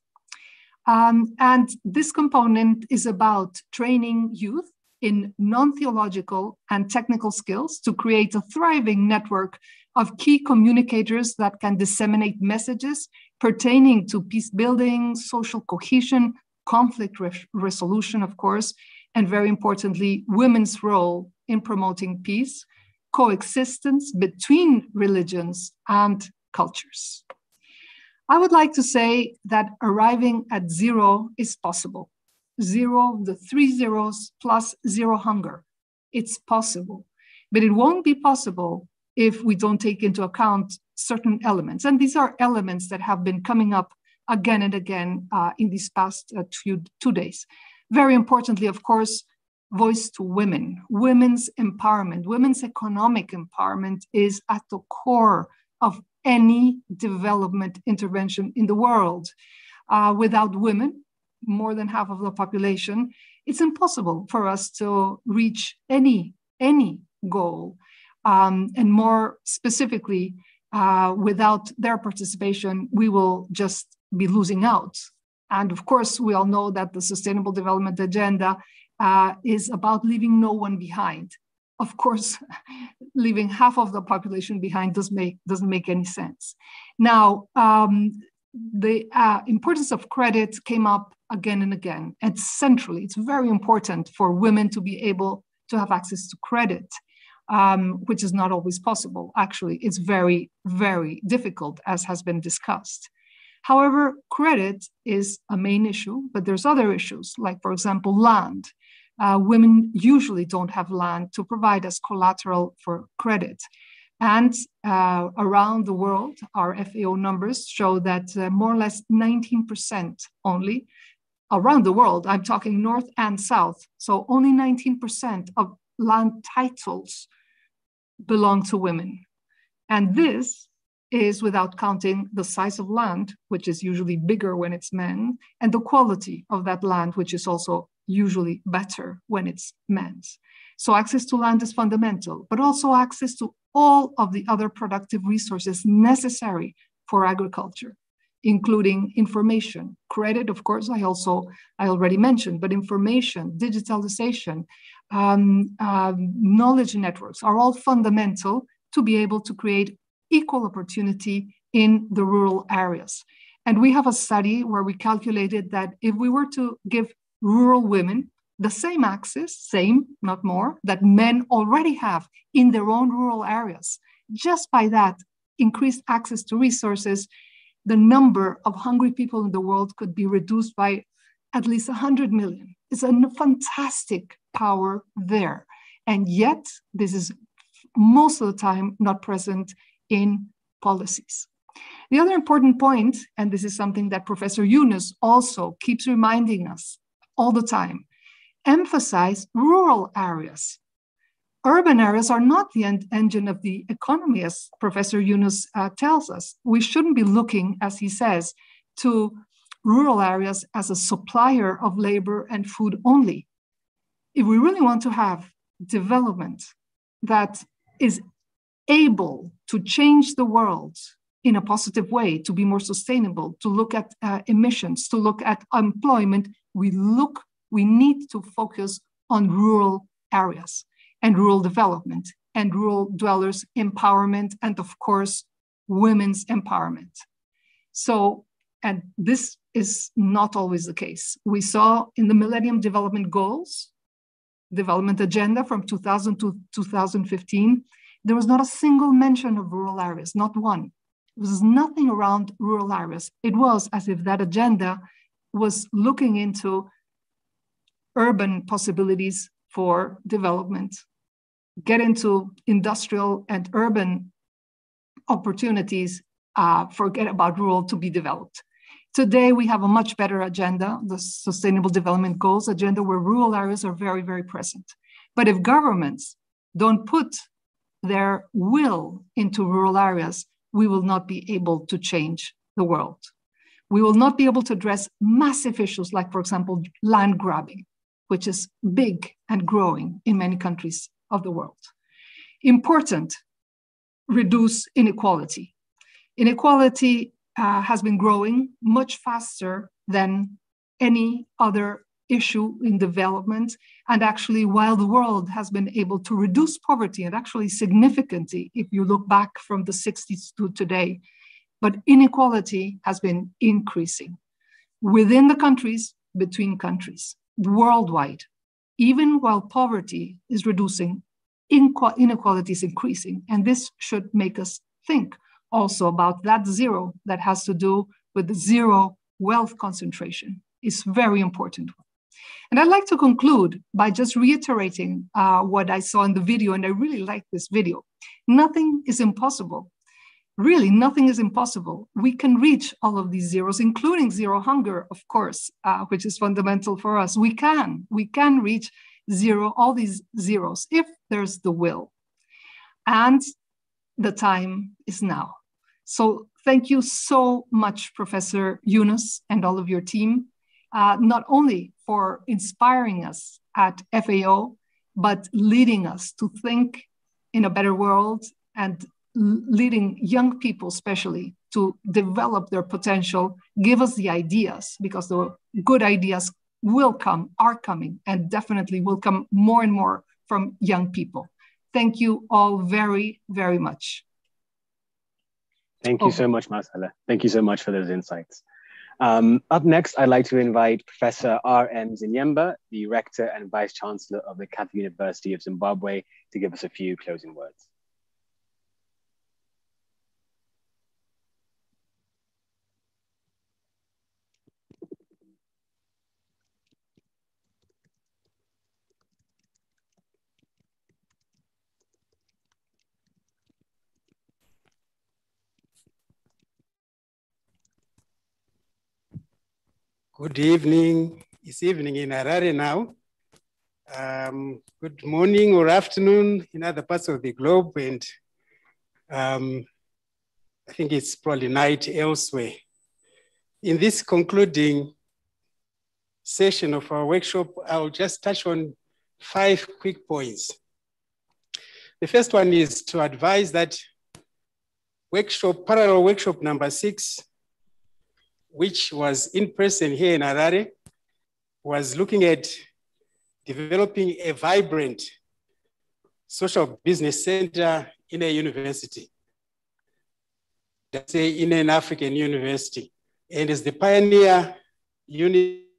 Um, and this component is about training youth in non-theological and technical skills to create a thriving network of key communicators that can disseminate messages pertaining to peace building, social cohesion, conflict re resolution, of course, and very importantly, women's role in promoting peace, coexistence between religions and cultures. I would like to say that arriving at zero is possible. Zero, the three zeros plus zero hunger. It's possible. But it won't be possible if we don't take into account certain elements. And these are elements that have been coming up again and again uh, in these past uh, two, two days. Very importantly, of course, voice to women, women's empowerment, women's economic empowerment is at the core of any development intervention in the world. Uh, without women, more than half of the population, it's impossible for us to reach any any goal. Um, and more specifically, uh, without their participation, we will just be losing out and of course, we all know that the Sustainable Development Agenda uh, is about leaving no one behind. Of course, leaving half of the population behind does make, doesn't make any sense. Now, um, the uh, importance of credit came up again and again. And centrally, it's very important for women to be able to have access to credit, um, which is not always possible. Actually, it's very, very difficult, as has been discussed. However, credit is a main issue, but there's other issues, like, for example, land. Uh, women usually don't have land to provide as collateral for credit. And uh, around the world, our FAO numbers show that uh, more or less 19% only around the world, I'm talking north and south, so only 19% of land titles belong to women. And this is without counting the size of land, which is usually bigger when it's men, and the quality of that land, which is also usually better when it's men's. So access to land is fundamental, but also access to all of the other productive resources necessary for agriculture, including information, credit, of course, I also, I already mentioned, but information, digitalization, um, um, knowledge networks are all fundamental to be able to create equal opportunity in the rural areas. And we have a study where we calculated that if we were to give rural women the same access, same, not more, that men already have in their own rural areas, just by that increased access to resources, the number of hungry people in the world could be reduced by at least 100 million. It's a fantastic power there. And yet, this is most of the time not present in policies. The other important point, and this is something that Professor Yunus also keeps reminding us all the time, emphasize rural areas. Urban areas are not the en engine of the economy, as Professor Yunus uh, tells us. We shouldn't be looking, as he says, to rural areas as a supplier of labor and food only. If we really want to have development that is able to change the world in a positive way, to be more sustainable, to look at uh, emissions, to look at employment, we look, we need to focus on rural areas and rural development and rural dwellers empowerment and of course women's empowerment. So, and this is not always the case. We saw in the Millennium Development Goals, development agenda from 2000 to 2015, there was not a single mention of rural areas, not one. There was nothing around rural areas. It was as if that agenda was looking into urban possibilities for development, get into industrial and urban opportunities, uh, forget about rural to be developed. Today, we have a much better agenda, the Sustainable Development Goals agenda, where rural areas are very, very present. But if governments don't put their will into rural areas, we will not be able to change the world. We will not be able to address massive issues like, for example, land grabbing, which is big and growing in many countries of the world. Important, reduce inequality. Inequality uh, has been growing much faster than any other issue in development. And actually, while the world has been able to reduce poverty, and actually significantly, if you look back from the 60s to today, but inequality has been increasing within the countries, between countries, worldwide. Even while poverty is reducing, inequality is increasing. And this should make us think also about that zero that has to do with the zero wealth concentration is very important. And I'd like to conclude by just reiterating uh, what I saw in the video, and I really like this video. Nothing is impossible. Really, nothing is impossible. We can reach all of these zeros, including zero hunger, of course, uh, which is fundamental for us. We can, we can reach zero, all these zeros, if there's the will. And the time is now. So thank you so much, Professor Yunus and all of your team, uh, not only for inspiring us at FAO, but leading us to think in a better world and leading young people, especially, to develop their potential, give us the ideas, because the good ideas will come, are coming, and definitely will come more and more from young people. Thank you all very, very much. Thank you oh. so much, Marcela. Thank you so much for those insights. Um, up next, I'd like to invite Professor R.M. Zinyemba, the Rector and Vice Chancellor of the Catholic University of Zimbabwe, to give us a few closing words. Good evening. It's evening in Harare now. Um, good morning or afternoon in other parts of the globe. And um, I think it's probably night elsewhere. In this concluding session of our workshop, I'll just touch on five quick points. The first one is to advise that workshop, parallel workshop number six which was in person here in Harare, was looking at developing a vibrant social business center in a university, let's say in an African university. And as the pioneer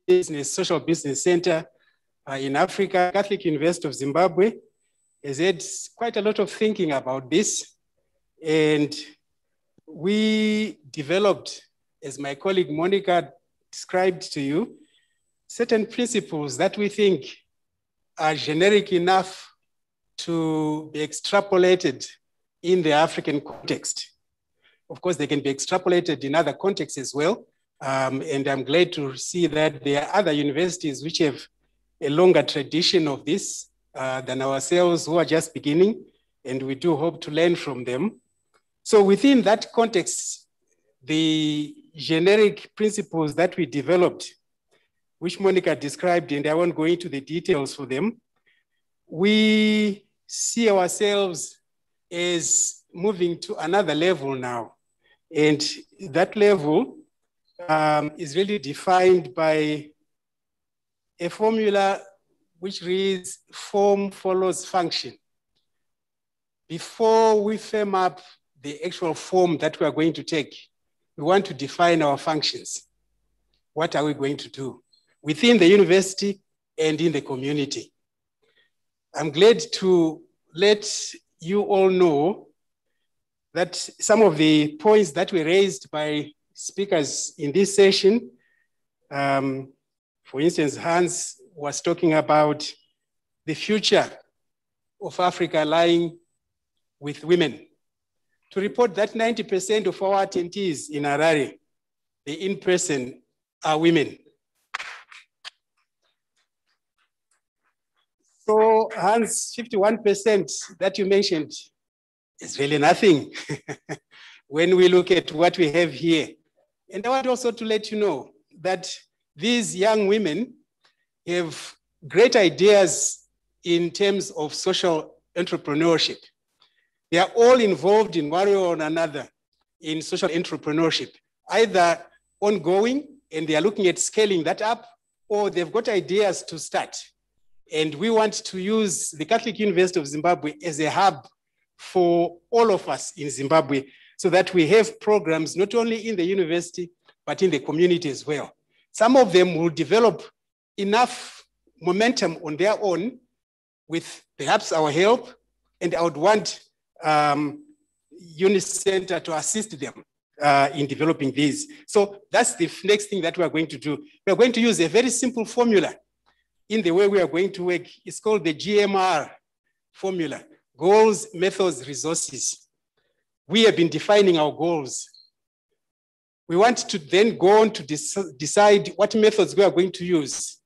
business, social business center uh, in Africa, Catholic University of Zimbabwe has had quite a lot of thinking about this. And we developed as my colleague Monica described to you, certain principles that we think are generic enough to be extrapolated in the African context. Of course, they can be extrapolated in other contexts as well. Um, and I'm glad to see that there are other universities which have a longer tradition of this uh, than ourselves who are just beginning. And we do hope to learn from them. So within that context, the generic principles that we developed, which Monica described, and I won't go into the details for them, we see ourselves as moving to another level now. And that level um, is really defined by a formula which reads form follows function. Before we firm up the actual form that we are going to take, we want to define our functions. What are we going to do within the university and in the community? I'm glad to let you all know that some of the points that were raised by speakers in this session, um, for instance, Hans was talking about the future of Africa lying with women. To report that 90% of our attendees in Harare, the in-person, are women. So Hans, 51% that you mentioned is really nothing when we look at what we have here. And I want also to let you know that these young women have great ideas in terms of social entrepreneurship. They are all involved in one way or another in social entrepreneurship, either ongoing and they are looking at scaling that up, or they've got ideas to start. And we want to use the Catholic University of Zimbabwe as a hub for all of us in Zimbabwe so that we have programs not only in the university, but in the community as well. Some of them will develop enough momentum on their own with perhaps our help, and I would want um, Yunus Center to assist them uh, in developing these. So that's the next thing that we are going to do. We are going to use a very simple formula in the way we are going to work. It's called the GMR formula, goals, methods, resources. We have been defining our goals. We want to then go on to decide what methods we are going to use.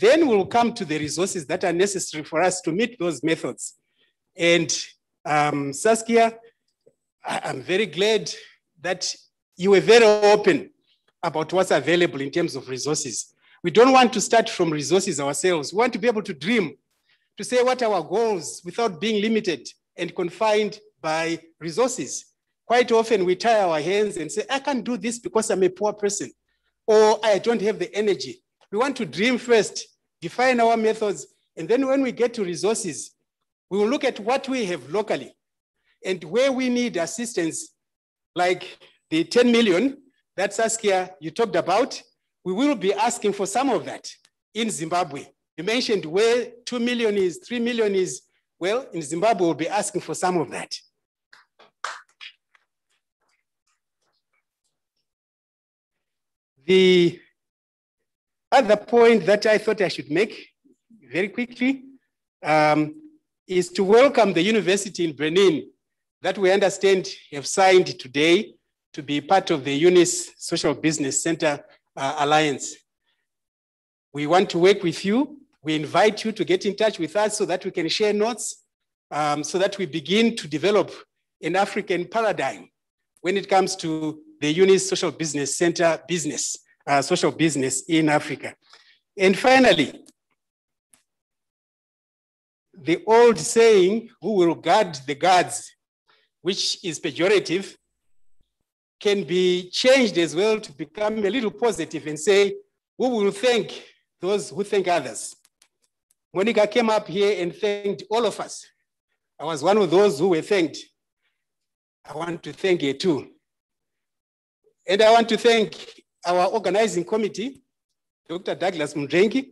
Then we'll come to the resources that are necessary for us to meet those methods. And um, Saskia, I'm very glad that you were very open about what's available in terms of resources. We don't want to start from resources ourselves. We want to be able to dream, to say what our goals without being limited and confined by resources. Quite often we tie our hands and say, I can't do this because I'm a poor person, or I don't have the energy. We want to dream first, define our methods, and then when we get to resources, we will look at what we have locally and where we need assistance like the 10 million that Saskia you talked about, we will be asking for some of that in Zimbabwe. You mentioned where 2 million is, 3 million is. Well, in Zimbabwe, we'll be asking for some of that. The other point that I thought I should make very quickly um, is to welcome the university in Benin that we understand have signed today to be part of the Yunus Social Business Center uh, Alliance. We want to work with you. We invite you to get in touch with us so that we can share notes, um, so that we begin to develop an African paradigm when it comes to the Yunus Social Business Center business, uh, social business in Africa. And finally, the old saying, who will guard the guards which is pejorative, can be changed as well to become a little positive and say, who will thank those who thank others. Monica came up here and thanked all of us. I was one of those who were thanked. I want to thank you too. And I want to thank our organizing committee, Dr. Douglas Mudrengi,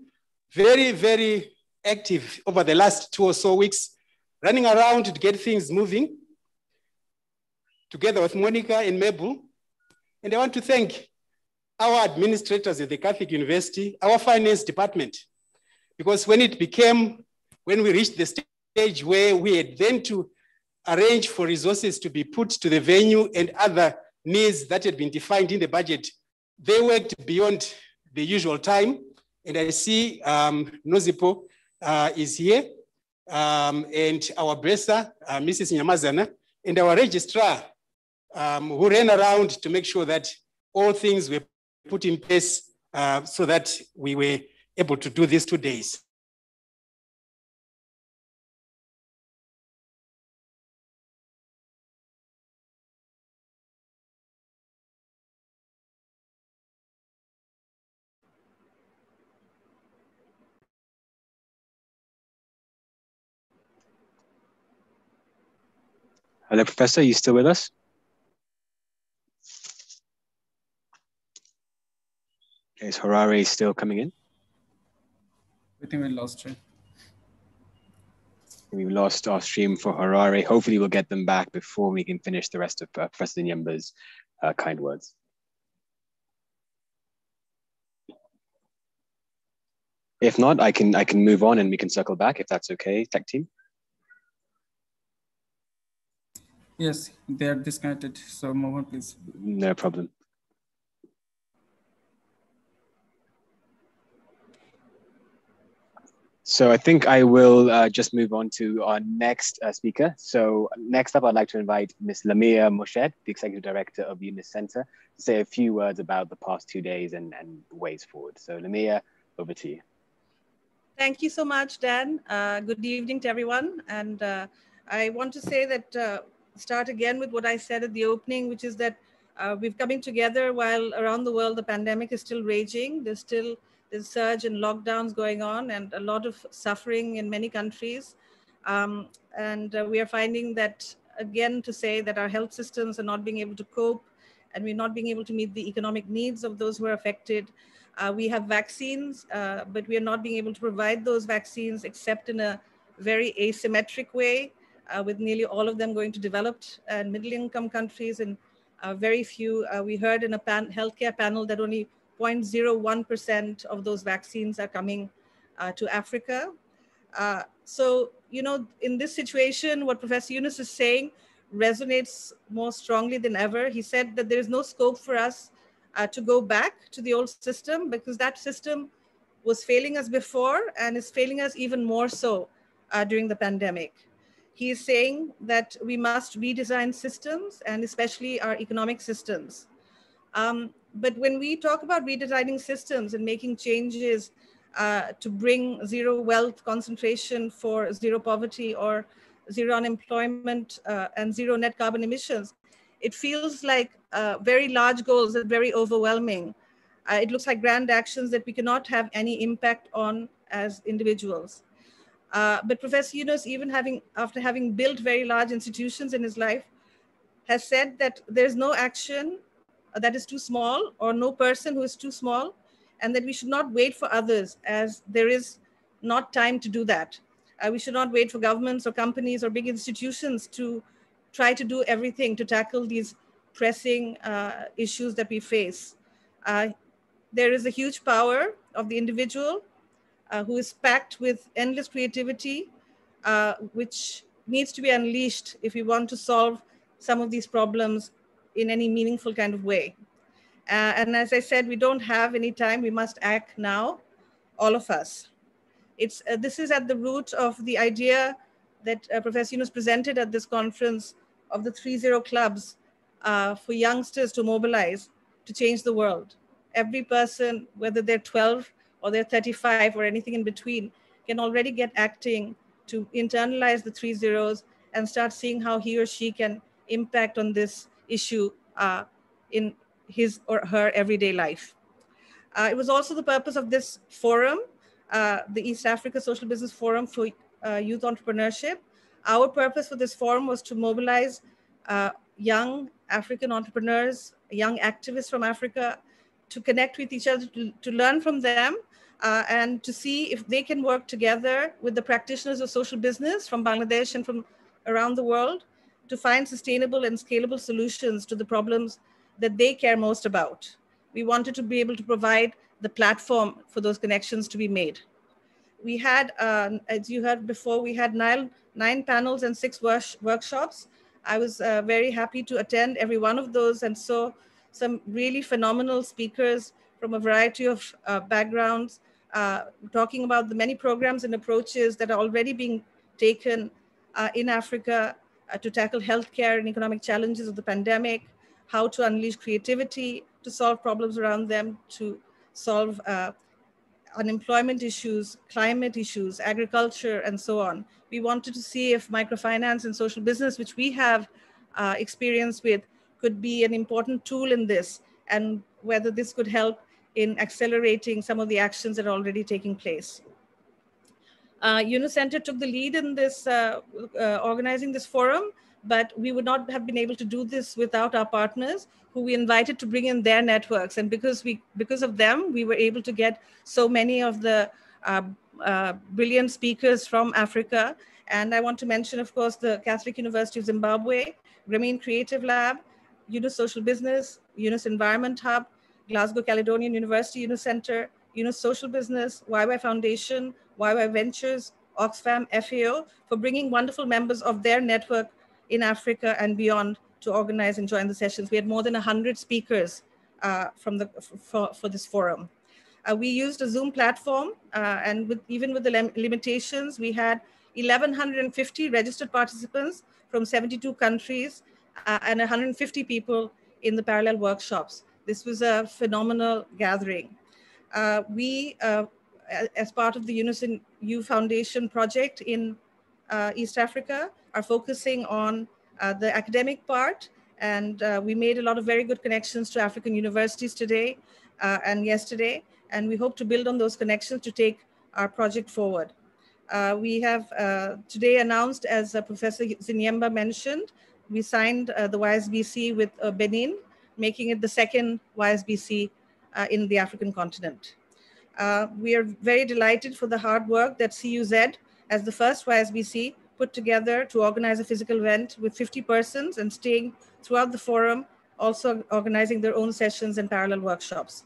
very, very active over the last two or so weeks, running around to get things moving together with Monica and Mabel. And I want to thank our administrators at the Catholic University, our finance department, because when it became, when we reached the stage where we had then to arrange for resources to be put to the venue and other needs that had been defined in the budget, they worked beyond the usual time. And I see um, Nozipo uh, is here, um, and our bursar, uh, Mrs. Nyamazana, and our registrar, um, who ran around to make sure that all things were put in place uh, so that we were able to do these two days. Hello, Professor, are you still with us? Is Harare still coming in? I think we lost him. We've lost our stream for Harare. Hopefully, we'll get them back before we can finish the rest of uh, Professor Nyemba's uh, kind words. If not, I can I can move on and we can circle back if that's okay, tech team. Yes, they are disconnected. So move on, please. No problem. So I think I will uh, just move on to our next uh, speaker. So next up, I'd like to invite Ms. Lamiya Morshed, the Executive Director of Yunus Center, to say a few words about the past two days and, and ways forward. So Lamiya, over to you. Thank you so much, Dan. Uh, good evening to everyone. And uh, I want to say that, uh, start again with what I said at the opening, which is that uh, we've coming together while around the world the pandemic is still raging. There's still this surge and lockdowns going on and a lot of suffering in many countries. Um, and uh, we are finding that, again, to say that our health systems are not being able to cope and we're not being able to meet the economic needs of those who are affected. Uh, we have vaccines, uh, but we are not being able to provide those vaccines except in a very asymmetric way, with nearly all of them going to developed and middle income countries and uh, very few. Uh, we heard in a pan healthcare panel that only 0.01% of those vaccines are coming uh, to Africa. Uh, so, you know, in this situation, what Professor Yunus is saying resonates more strongly than ever. He said that there is no scope for us uh, to go back to the old system because that system was failing us before and is failing us even more so uh, during the pandemic. He is saying that we must redesign systems and especially our economic systems. Um, but when we talk about redesigning systems and making changes uh, to bring zero wealth concentration for zero poverty or zero unemployment uh, and zero net carbon emissions, it feels like uh, very large goals and very overwhelming. Uh, it looks like grand actions that we cannot have any impact on as individuals. Uh, but Professor Yunus, even having after having built very large institutions in his life, has said that there's no action that is too small or no person who is too small and that we should not wait for others as there is not time to do that. Uh, we should not wait for governments or companies or big institutions to try to do everything to tackle these pressing uh, issues that we face. Uh, there is a huge power of the individual uh, who is packed with endless creativity, uh, which needs to be unleashed if we want to solve some of these problems in any meaningful kind of way. Uh, and as I said, we don't have any time. We must act now, all of us. It's, uh, this is at the root of the idea that uh, Professor Yunus presented at this conference of the 3-0 clubs uh, for youngsters to mobilize to change the world. Every person, whether they're 12 or they're 35 or anything in between, can already get acting to internalize the three zeros and start seeing how he or she can impact on this issue uh, in his or her everyday life. Uh, it was also the purpose of this forum, uh, the East Africa Social Business Forum for uh, Youth Entrepreneurship. Our purpose for this forum was to mobilize uh, young African entrepreneurs, young activists from Africa to connect with each other, to, to learn from them, uh, and to see if they can work together with the practitioners of social business from Bangladesh and from around the world to find sustainable and scalable solutions to the problems that they care most about. We wanted to be able to provide the platform for those connections to be made. We had, uh, as you heard before, we had nine, nine panels and six work workshops. I was uh, very happy to attend every one of those and saw some really phenomenal speakers from a variety of uh, backgrounds, uh, talking about the many programs and approaches that are already being taken uh, in Africa uh, to tackle healthcare and economic challenges of the pandemic, how to unleash creativity to solve problems around them, to solve uh, unemployment issues, climate issues, agriculture, and so on. We wanted to see if microfinance and social business, which we have uh, experience with, could be an important tool in this, and whether this could help in accelerating some of the actions that are already taking place. Uh, Yunus Center took the lead in this, uh, uh, organizing this forum, but we would not have been able to do this without our partners who we invited to bring in their networks. And because, we, because of them, we were able to get so many of the uh, uh, brilliant speakers from Africa. And I want to mention, of course, the Catholic University of Zimbabwe, Grameen Creative Lab, Yunus Social Business, Yunus Environment Hub, Glasgow Caledonian University Yunus Center, Yunus Social Business, YY Foundation, YY Ventures, Oxfam, FAO for bringing wonderful members of their network in Africa and beyond to organize and join the sessions. We had more than 100 speakers uh, from the, for, for this forum. Uh, we used a Zoom platform uh, and with, even with the lim limitations, we had 1,150 registered participants from 72 countries uh, and 150 people in the parallel workshops. This was a phenomenal gathering. Uh, we, uh, as part of the Unison U Foundation project in uh, East Africa, are focusing on uh, the academic part. And uh, we made a lot of very good connections to African universities today and yesterday. And we hope to build on those connections to take our project forward. Uh, we have uh, today announced, as uh, Professor Zinyemba mentioned, we signed the YSBC with Benin, making it the second YSBC in the African continent. we are very delighted for the hard work that CUZ, as the first YSBC, put together to organize a physical event with 50 persons and staying throughout the forum, also organizing their own sessions and parallel workshops.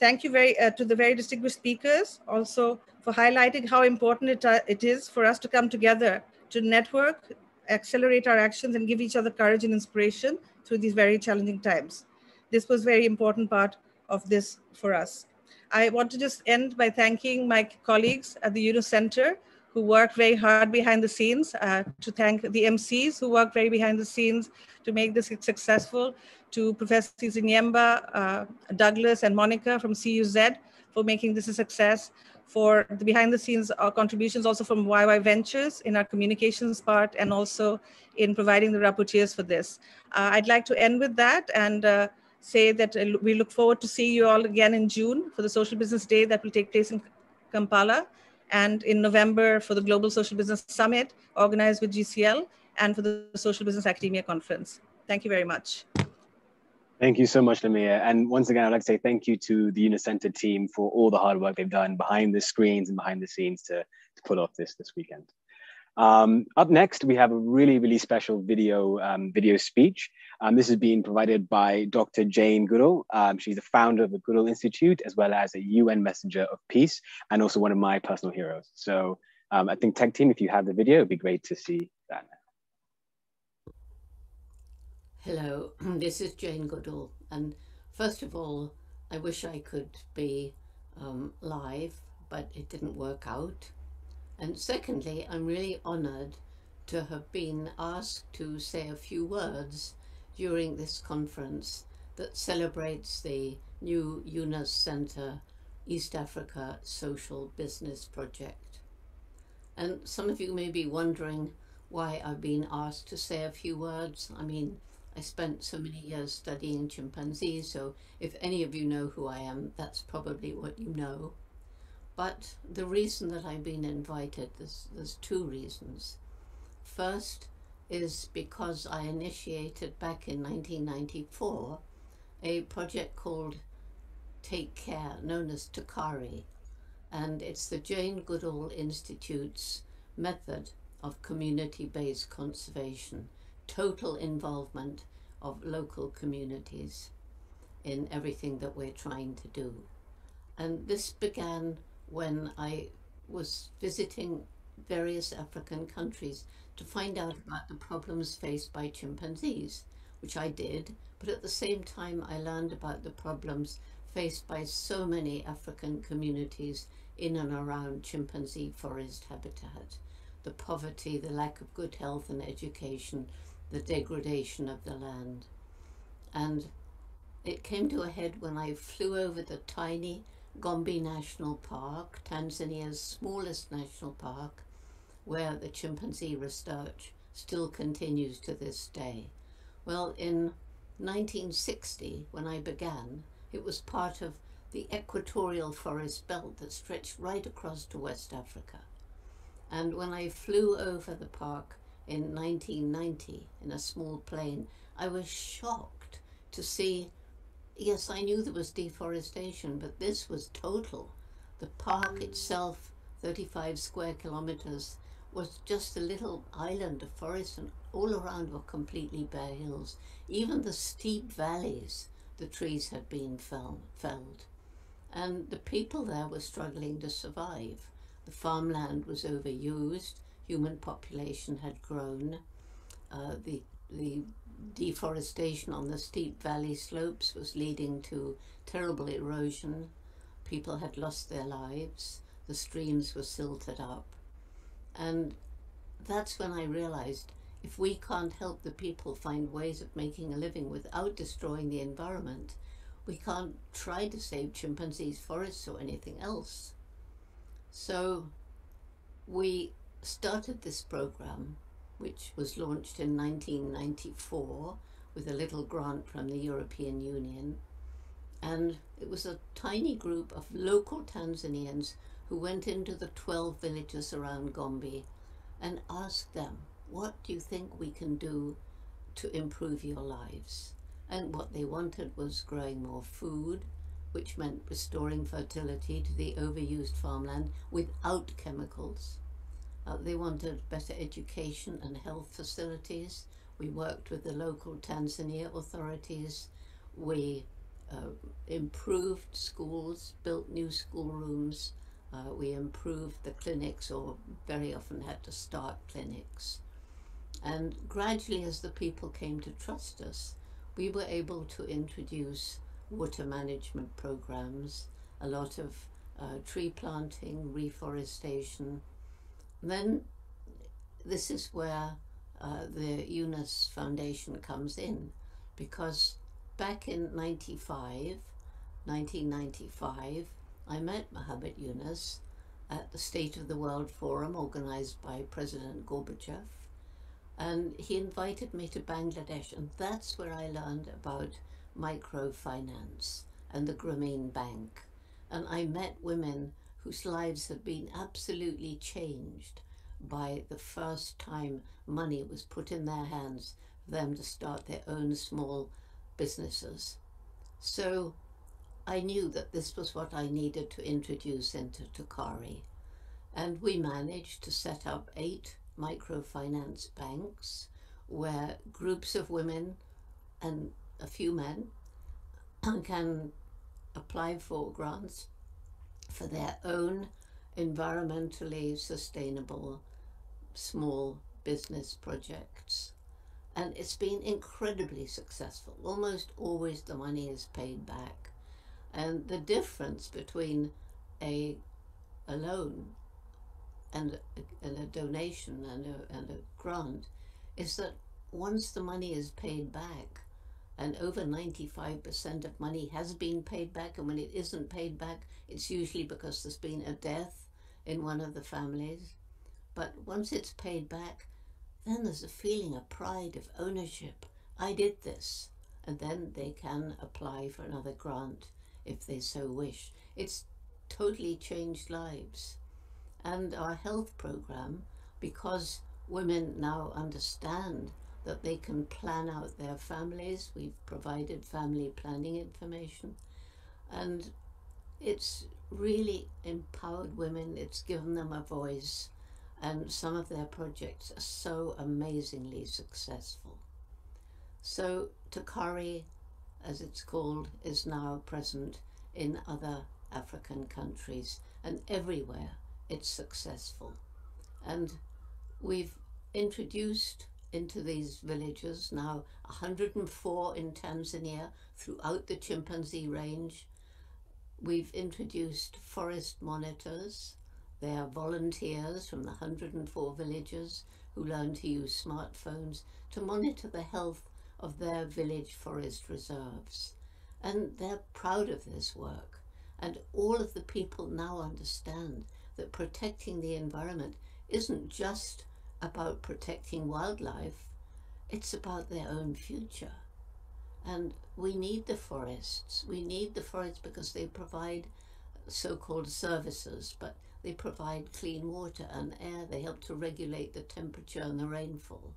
Thank you very uh, to the very distinguished speakers, also for highlighting how important it, uh, it is for us to come together to network, accelerate our actions, and give each other courage and inspiration through these very challenging times. This was very important part of this for us. I want to just end by thanking my colleagues at the Yunus Center who work very hard behind the scenes, uh, to thank the MCs who work very behind the scenes to make this successful, to Professor Zinyemba, uh, Douglas, and Monica from CUZ for making this a success, for the behind the scenes uh, contributions also from YY Ventures in our communications part and also in providing the rapporteurs for this. Uh, I'd like to end with that and uh, say that uh, we look forward to see you all again in June for the Social Business Day that will take place in Kampala and in November for the Global Social Business Summit organized with GCL and for the Social Business Academia Conference. Thank you very much. Thank you so much, Lamiya. And once again, I'd like to say thank you to the Yunus Center team for all the hard work they've done behind the screens and behind the scenes to, to pull off this this weekend. Um, up next, we have a really, really special video um, video speech. Um, this is being provided by Dr. Jane Goodall. Um, she's the founder of the Goodall Institute, as well as a UN Messenger of Peace, and also one of my personal heroes. So um, I think tech team, if you have the video, it'd be great to see that. Hello, this is Jane Goodall, and first of all, I wish I could be um, live, but it didn't work out. And secondly, I'm really honoured to have been asked to say a few words during this conference that celebrates the new Yunus Centre East Africa Social Business Project. And some of you may be wondering why I've been asked to say a few words. I mean, I spent so many years studying chimpanzees, so if any of you know who I am, that's probably what you know. But the reason that I've been invited, there's, there's two reasons. First is because I initiated back in 1994 a project called Take Care, known as TACARE, and it's the Jane Goodall Institute's method of community-based conservation total involvement of local communities in everything that we're trying to do. And this began when I was visiting various African countries to find out about the problems faced by chimpanzees, which I did, but at the same time I learned about the problems faced by so many African communities in and around chimpanzee forest habitat. The poverty, the lack of good health and education, the degradation of the land. And it came to a head when I flew over the tiny Gombe National Park, Tanzania's smallest national park, where the chimpanzee research still continues to this day. Well, in 1960, when I began, it was part of the equatorial forest belt that stretched right across to West Africa. And when I flew over the park in 1990 in a small plane, I was shocked to see, yes, I knew there was deforestation, but this was total. The park itself, 35 square kilometers, was just a little island of forest and all around were completely bare hills. Even the steep valleys, the trees had been fell, felled. And the people there were struggling to survive. The farmland was overused, human population had grown, uh, the, the deforestation on the steep valley slopes was leading to terrible erosion. People had lost their lives, the streams were silted up. And that's when I realized if we can't help the people find ways of making a living without destroying the environment, we can't try to save chimpanzees, forests, or anything else. So we started this program, which was launched in 1994 with a little grant from the European Union. And it was a tiny group of local Tanzanians who went into the 12 villages around Gombe and asked them, what do you think we can do to improve your lives? And what they wanted was growing more food, which meant restoring fertility to the overused farmland without chemicals. Uh, they wanted better education and health facilities. We worked with the local Tanzania authorities. We uh, improved schools, built new schoolrooms. Uh, we improved the clinics, or very often had to start clinics. And gradually, as the people came to trust us, we were able to introduce water management programs, a lot of uh, tree planting, reforestation. Then this is where uh, the Yunus Foundation comes in, because back in 95, 1995, I met Muhammad Yunus at the State of the World Forum organized by President Gorbachev and he invited me to Bangladesh, and that's where I learned about microfinance and the Grameen Bank. And I met women whose lives had been absolutely changed by the first time money was put in their hands for them to start their own small businesses. So I knew that this was what I needed to introduce into TACARE. And we managed to set up eight microfinance banks where groups of women and a few men can apply for grants for their own environmentally sustainable small business projects. And it's been incredibly successful. Almost always the money is paid back. And the difference between a, a loan and, and a donation and a, and a grant is that once the money is paid back, and over 95% of money has been paid back, and when it isn't paid back, it's usually because there's been a death in one of the families. But once it's paid back, then there's a feeling of pride, of ownership. I did this. And then they can apply for another grant if they so wish. It's totally changed lives and our health program because women now understand that they can plan out their families. We've provided family planning information and it's really empowered women. It's given them a voice and some of their projects are so amazingly successful. So TACARE, as it's called, is now present in other African countries and everywhere it's successful. And we've introduced into these villages now 104 in Tanzania throughout the chimpanzee range. We've introduced forest monitors. They are volunteers from the 104 villages who learn to use smartphones to monitor the health of their village forest reserves. And they're proud of this work. And all of the people now understand that protecting the environment isn't just about protecting wildlife, it's about their own future. And we need the forests. We need the forests because they provide so-called services, but they provide clean water and air. They help to regulate the temperature and the rainfall.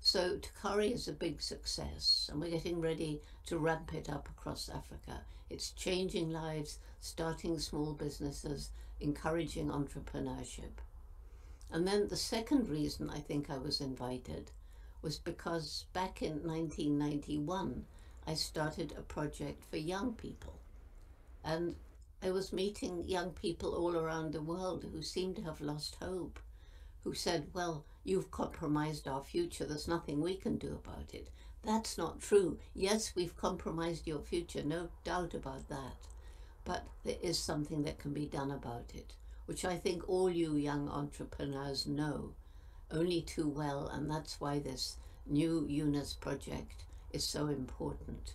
So TACARE is a big success and we're getting ready to ramp it up across Africa. It's changing lives, starting small businesses, encouraging entrepreneurship. And then the second reason I think I was invited was because back in 1991, I started a project for young people. And I was meeting young people all around the world who seemed to have lost hope, who said, Well, you've compromised our future. There's nothing we can do about it. That's not true. Yes, we've compromised your future, no doubt about that. But there is something that can be done about it, which I think all you young entrepreneurs know only too well, and that's why this new Yunus project is so important.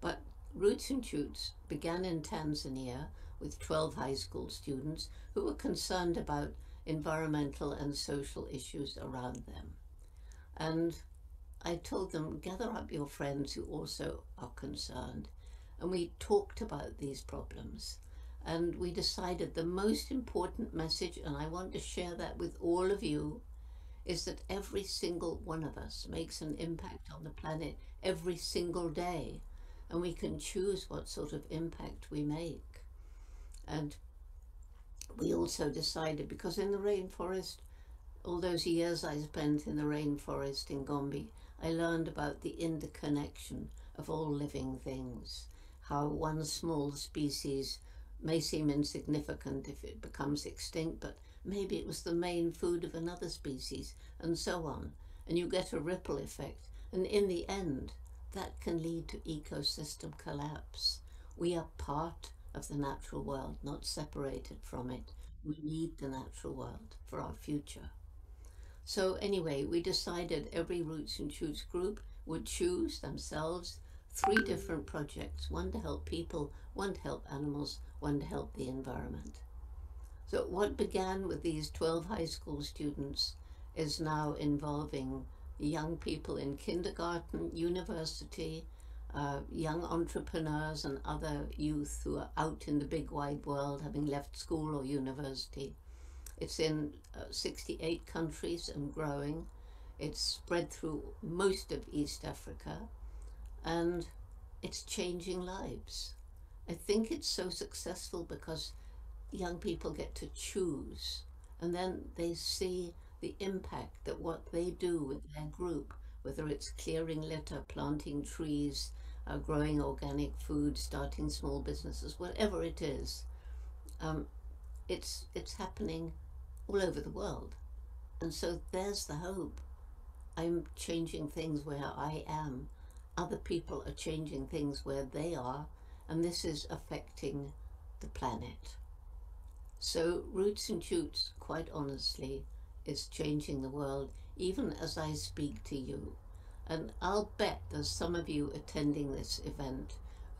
But Roots and Shoots began in Tanzania with 12 high school students who were concerned about environmental and social issues around them. And I told them, gather up your friends who also are concerned. And we talked about these problems. And we decided the most important message, and I want to share that with all of you, is that every single one of us makes an impact on the planet every single day. And we can choose what sort of impact we make. And we also decided, because in the rainforest, all those years I spent in the rainforest in Gombe, I learned about the interconnection of all living things, how one small species may seem insignificant if it becomes extinct, but maybe it was the main food of another species, and so on. And you get a ripple effect. And in the end, that can lead to ecosystem collapse. We are part of the natural world, not separated from it. We need the natural world for our future. So anyway, we decided every Roots and Shoots group would choose themselves three different projects, one to help people, one to help animals, one to help the environment. So what began with these 12 high school students is now involving young people in kindergarten, university, uh, young entrepreneurs and other youth who are out in the big wide world having left school or university. It's in uh, 68 countries and growing. It's spread through most of East Africa and it's changing lives. I think it's so successful because young people get to choose and then they see the impact that what they do with their group, whether it's clearing litter, planting trees, uh, growing organic food, starting small businesses, whatever it is, um, it's it's happening all over the world, and so there's the hope. I'm changing things where I am. Other people are changing things where they are, and this is affecting the planet. So Roots and Shoots, quite honestly, is changing the world even as I speak to you. And I'll bet there's some of you attending this event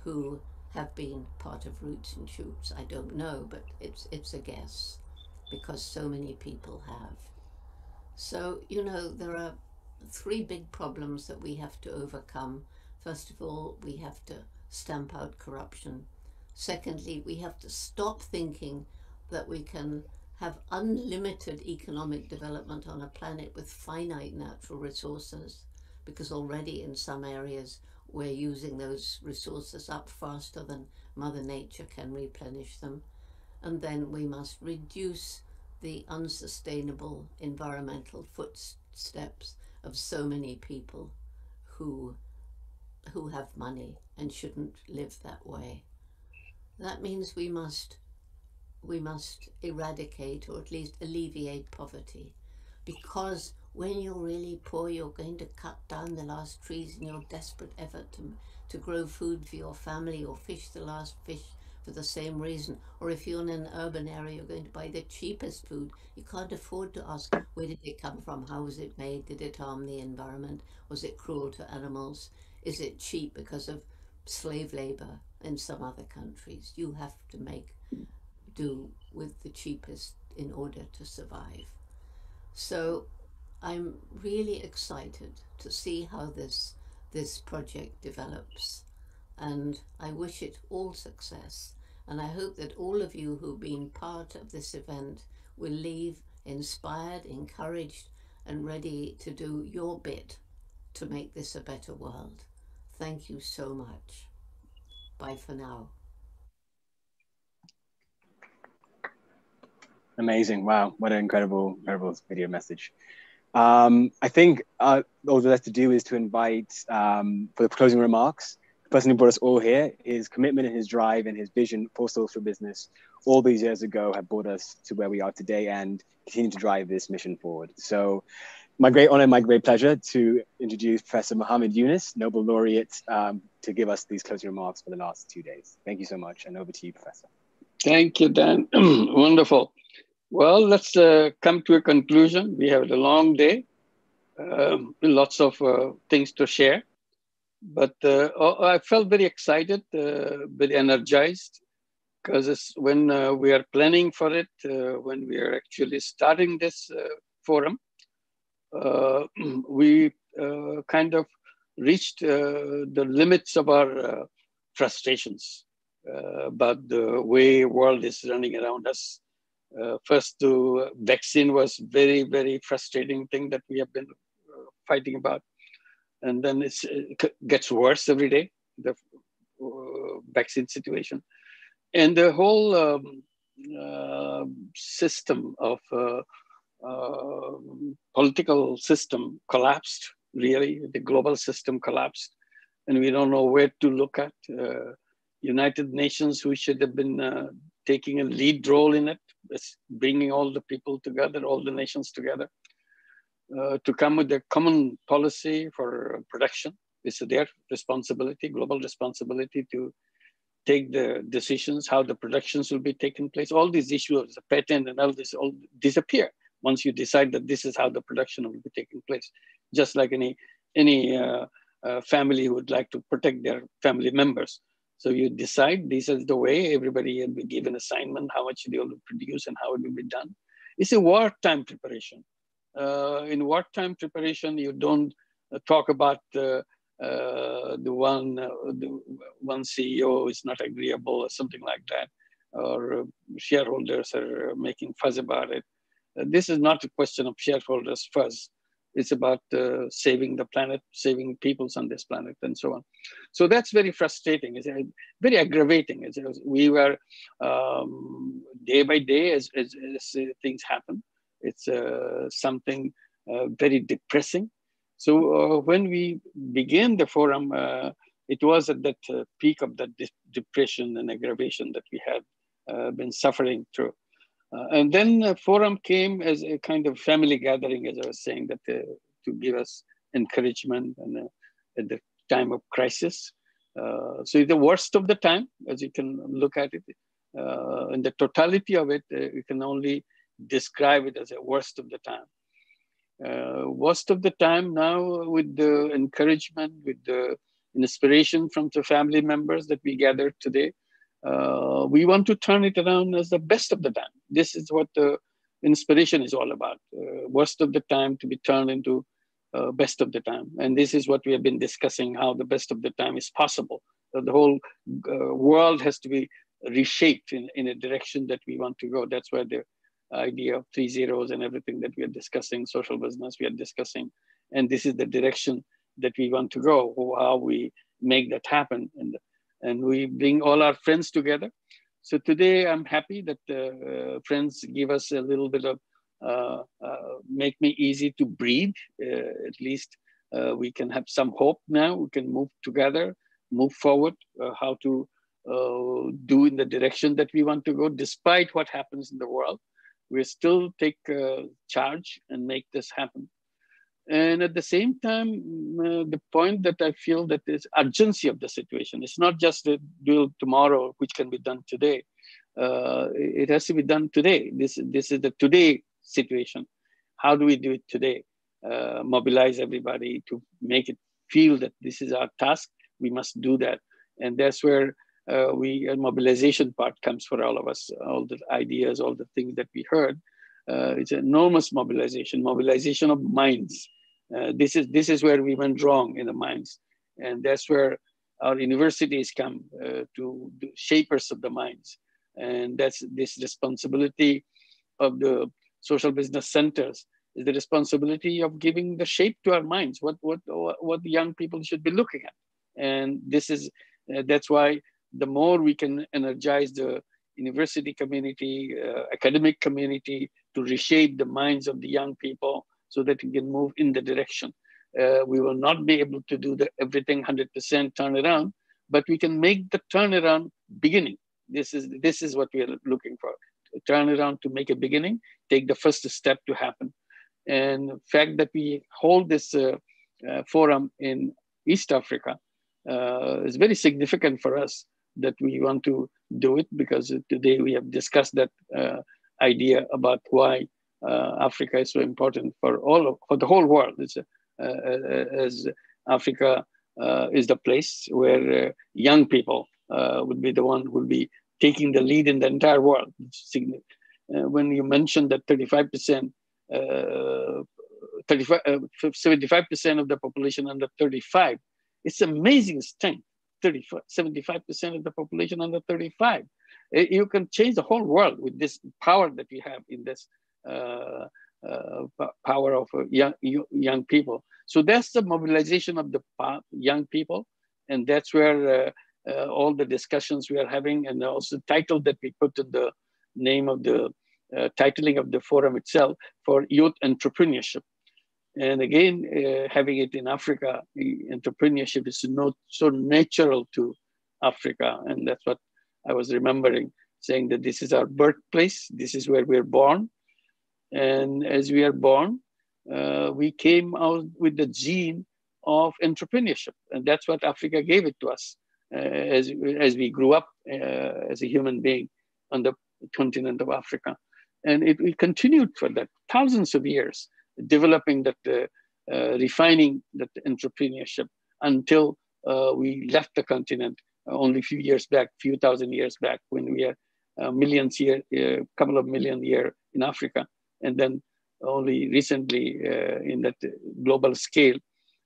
who have been part of Roots and Shoots. I don't know, but it's, it's a guess because so many people have. So, you know, there are three big problems that we have to overcome. First of all, we have to stamp out corruption. Secondly, we have to stop thinking that we can have unlimited economic development on a planet with finite natural resources because already in some areas we're using those resources up faster than Mother Nature can replenish them. And then we must reduce the unsustainable environmental footsteps of so many people who who have money and shouldn't live that way. That means we must we must eradicate or at least alleviate poverty because when you're really poor, you're going to cut down the last trees in your desperate effort to, to grow food for your family or fish the last fish for the same reason. Or if you're in an urban area, you're going to buy the cheapest food. You can't afford to ask, where did it come from? How was it made? Did it harm the environment? Was it cruel to animals? Is it cheap because of slave labor in some other countries? You have to make do with the cheapest in order to survive. So I'm really excited to see how this this project develops and I wish it all success and I hope that all of you who've been part of this event will leave inspired, encouraged and ready to do your bit to make this a better world. Thank you so much. Bye for now. Amazing. Wow. What an incredible, incredible video message. Um, I think uh, all that's to do is to invite um, for the closing remarks the person who brought us all here, his commitment and his drive and his vision for social business all these years ago have brought us to where we are today and continue to drive this mission forward. So my great honor, my great pleasure to introduce Professor Muhammad Yunus, Nobel laureate, um, to give us these closing remarks for the last two days. Thank you so much, and over to you, Professor. Thank you, Dan. Wonderful. Well, let's uh, come to a conclusion. We have a long day, uh, lots of uh, things to share, but uh, oh, I felt very excited, uh, very energized, because when uh, we are planning for it, when we are actually starting this forum, we kind of reached the limits of our frustrations about the way world is running around us. Uh, first the vaccine was very very frustrating thing that we have been uh, fighting about. And then it gets worse every day the uh, vaccine situation. And the whole um, uh, system of uh, uh, Uh, political system collapsed really the global system collapsed and we don't know where to look at uh, united nations who should have been uh, taking a lead role in it bringing all the people together, all the nations together, uh, to come with a common policy for production. It's their responsibility, global responsibility to take the decisions, how the productions will be taken place. All these issues, the patent and all this, all disappear once you decide that this is how the production will be taking place. Just like any any uh, uh, family would like to protect their family members. So you decide this is the way everybody will be given assignment, how much they will produce and how it will be done. It's a wartime preparation. Uh, in wartime preparation, you don't talk about uh, uh the one uh, the one CEO is not agreeable or something like that, or shareholders are making fuss about it. This is not a question of shareholders first. It's about uh, saving the planet, saving peoples on this planet, and so on. So that's very frustrating. It's uh, very aggravating. It's, we were um, day by day as, as, as, things happen. It's uh, something uh, very depressing. So uh, when we began the forum, uh, it was at that peak of that depression and aggravation that we had been suffering through. Uh, and then the forum came as a kind of family gathering, as I was saying, that uh, to give us encouragement and uh, at the time of crisis. Uh, so the worst of the time, as you can look at it, uh, in the totality of it, uh, you can only describe it as a worst of the time. worst of the time now with the encouragement, with the inspiration from the family members that we gathered today, we want to turn it around as the best of the time. This is what the inspiration is all about. Uh, worst of the time to be turned into uh, best of the time. And this is what we have been discussing, how the best of the time is possible. So the whole uh, world has to be reshaped in, in a direction that we want to go. That's where the idea of three zeros and everything that we are discussing, social business we are discussing. And this is the direction that we want to go, how we make that happen. And and we bring all our friends together. So today I'm happy that uh, friends give us a little bit of, uh, uh, make me easy to breathe. Uh, at least uh, we can have some hope now. We can move together, move forward, uh, how to do in the direction that we want to go, despite what happens in the world. We still take charge and make this happen. And at the same time, uh, the point that I feel that is urgency of the situation. It's not just a deal tomorrow, which can be done today. Uh, it has to be done today. This, this is the today situation. How do we do it today? Uh, mobilize everybody to make it feel that this is our task. We must do that. And that's where uh, we mobilization part comes for all of us, all the ideas, all the things that we heard. Uh, it's enormous mobilization, mobilization of minds, uh, this is this is where we went wrong in the minds, and that's where our universities come uh, to the shapers of the minds, and that's this responsibility of the social business centers. Is the responsibility of giving the shape to our minds. What what what the young people should be looking at, and this is uh, that's why the more we can energize the university community, uh, academic community to reshape the minds of the young people so that we can move in the direction. Uh, we will not be able to do the, everything 100% turnaround, but we can make the turnaround beginning. This is, this is what we are looking for. Turn around to make a beginning, take the first step to happen. And the fact that we hold this uh, uh, forum in East Africa uh, is very significant for us that we want to do it because today we have discussed that uh, idea about why Africa is so important for all of, for the whole world. It's, uh, as Africa is the place where young people would be the one who will be taking the lead in the entire world. when you mentioned that 35% uh, 35, uh, 75% of the population under 35. It's amazing strength. 35, 75% of the population under 35. Eh, you can change the whole world with this power that you have in this uh, uh, power of uh, young, young people. So that's the mobilization of the young people. And that's where uh, uh, all the discussions we are having and also the title that we put in the name of the uh, titling of the forum itself for youth entrepreneurship. And again, uh, having it in Africa, entrepreneurship is not so natural to Africa. And that's what I was remembering, saying that this is our birthplace, this is where we're born. And as we are born, uh, we came out with the gene of entrepreneurship. And that's what Africa gave it to us uh, as, as we grew up uh, as a human being on the continent of Africa. And it, continued for that thousands of years, developing that, uh, uh, refining that entrepreneurship until uh, we left the continent only a few years back, few thousand years back, when we are millions year, a couple of million year in Africa, and then only recently uh, in that global scale,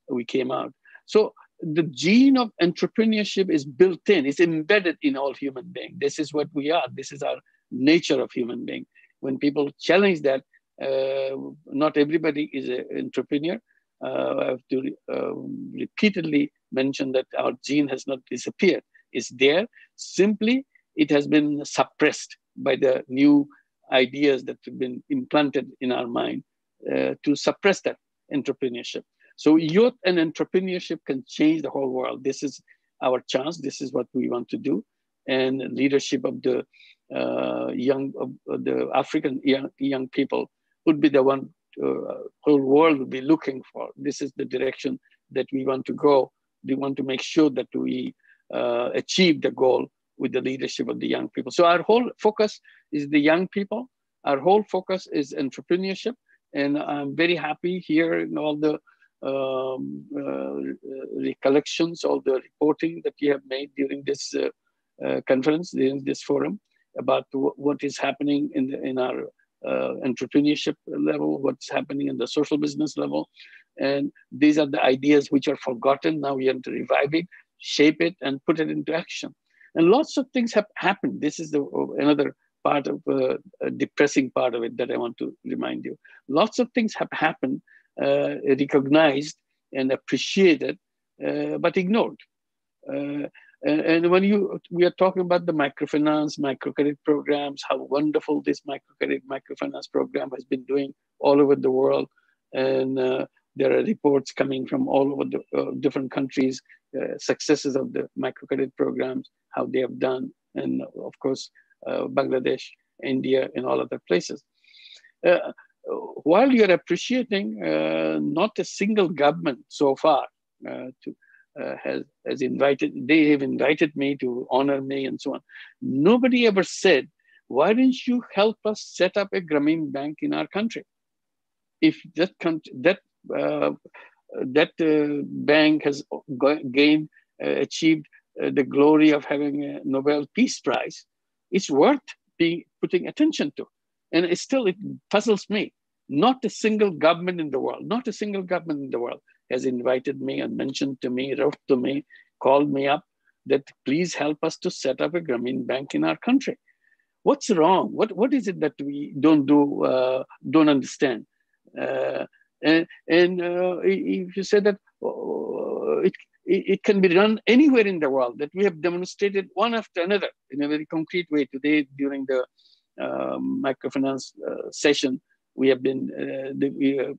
we came out. So the gene of entrepreneurship is built in, it's embedded in all human beings. This is what we are. This is our nature of human being when people challenge that, uh, not everybody is an entrepreneur. Uh, I have to uh, repeatedly mention that our gene has not disappeared. It's there. Simply, it has been suppressed by the new ideas that have been implanted in our mind uh, to suppress that entrepreneurship. So youth and entrepreneurship can change the whole world. This is our chance. This is what we want to do. And leadership of the uh, young of the African young, young people would be the one uh, whole world would be looking for. This is the direction that we want to go. We want to make sure that we uh, achieve the goal with the leadership of the young people. So our whole focus is the young people. Our whole focus is entrepreneurship. And I'm very happy here in all the um, uh, recollections, all the reporting that you have made during this uh, uh, conference, during this forum about what is happening in, the, in our uh, entrepreneurship level, what's happening in the social business level. And these are the ideas which are forgotten. Now we have to revive it, shape it, and put it into action. And lots of things have happened. This is the another part of uh, a depressing part of it that I want to remind you. Lots of things have happened, uh, recognized and appreciated, uh, but ignored. Uh, and, and, when you we are talking about the microfinance, microcredit programs, how wonderful this microcredit, microfinance program has been doing all over the world, and uh, there are reports coming from all over the different countries, successes of the microcredit programs, how they have done, and of course Bangladesh, India, and all other places. Uh, while you're appreciating, uh, not a single government so far to uh, has, has invited, they have invited me to honor me and so on. Nobody ever said, why didn't you help us set up a Grameen Bank in our country? If that, country, that, uh, that uh, bank has gained, uh, achieved uh, the glory of having a Nobel Peace Prize, it's worth being, putting attention to. And it still, it puzzles me. Not a single government in the world, not a single government in the world has invited me and mentioned to me, wrote to me, called me up that please help us to set up a Grameen Bank in our country. What's wrong? What, what is it that we don't do, uh, don't understand? Uh, and and uh, if you say that uh, it, it can be done anywhere in the world, that we have demonstrated one after another in a very concrete way today during the um, microfinance uh, session, we have been uh, we have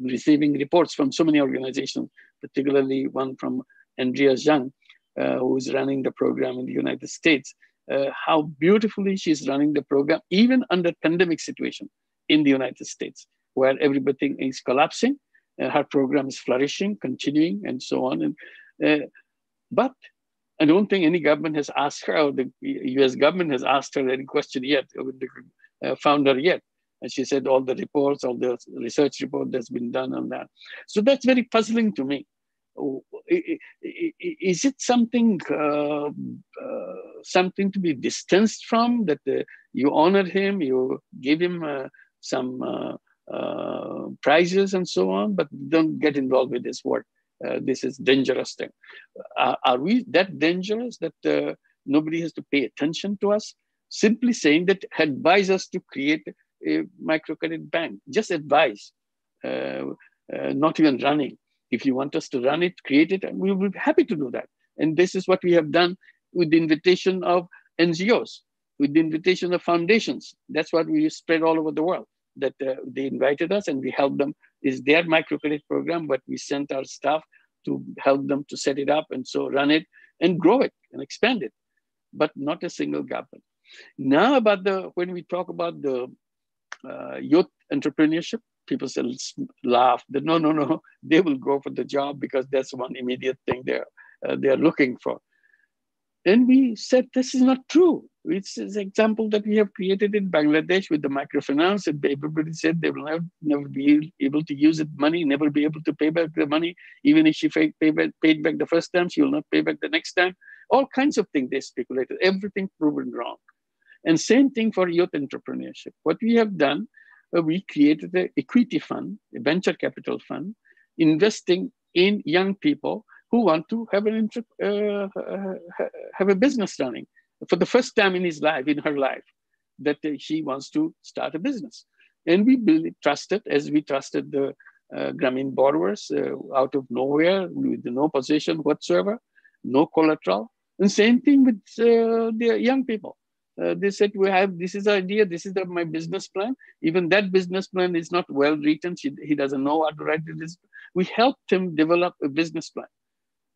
receiving reports from so many organizations, particularly one from Andrea Jung, uh, who is running the program in the United States, uh, how beautifully she's running the program, even under pandemic situation in the United States, where everything is collapsing. Uh, her program is flourishing, continuing, and so on. And uh, but I don't think any government has asked her, or the U.S. government has asked her any question yet, uh, founder yet. And she said all the reports, all the research report that's been done on that. So that's very puzzling to me. Oh, is it something uh, uh, something to be distanced from that uh, you honor him, you give him uh, some uh, prizes and so on, but don't get involved with this work. Uh, this is dangerous thing. Uh, are we that dangerous that uh, nobody has to pay attention to us? Simply saying that advise us to create a microcredit bank, just advise, not even running if you want us to run it, create it, and we will be happy to do that. And this is what we have done with the invitation of NGOs, with the invitation of foundations. That's what we spread all over the world. That uh, they invited us and we helped them. Is their microcredit program, but we sent our staff to help them to set it up and so run it and grow it and expand it, but not a single government. Now about the when we talk about the uh, youth entrepreneurship, people still laugh that no, no, no, they will go for the job because that's one immediate thing they're, uh, they're looking for. And we said this is not true. It's an example that we have created in Bangladesh with the microfinance. And everybody said they will never, never be able to use the money, never be able to pay back the money. Even if she pay back, paid back the first time, she will not pay back the next time. All kinds of things they speculated, everything proven wrong. And same thing for youth entrepreneurship. What we have done uh, we created an equity fund, a venture capital fund, investing in young people who want to have an uh, have a business running for the first time in his life, in her life, that uh, she wants to start a business. And we believe, trusted, as we trusted the uh, Grameen borrowers uh, out of nowhere with no possession whatsoever, no collateral. And same thing with uh, the young people. Uh, they said we have this is the idea this is the, my business plan. Even that business plan is not well written. She, he doesn't know how to write this. We helped him develop a business plan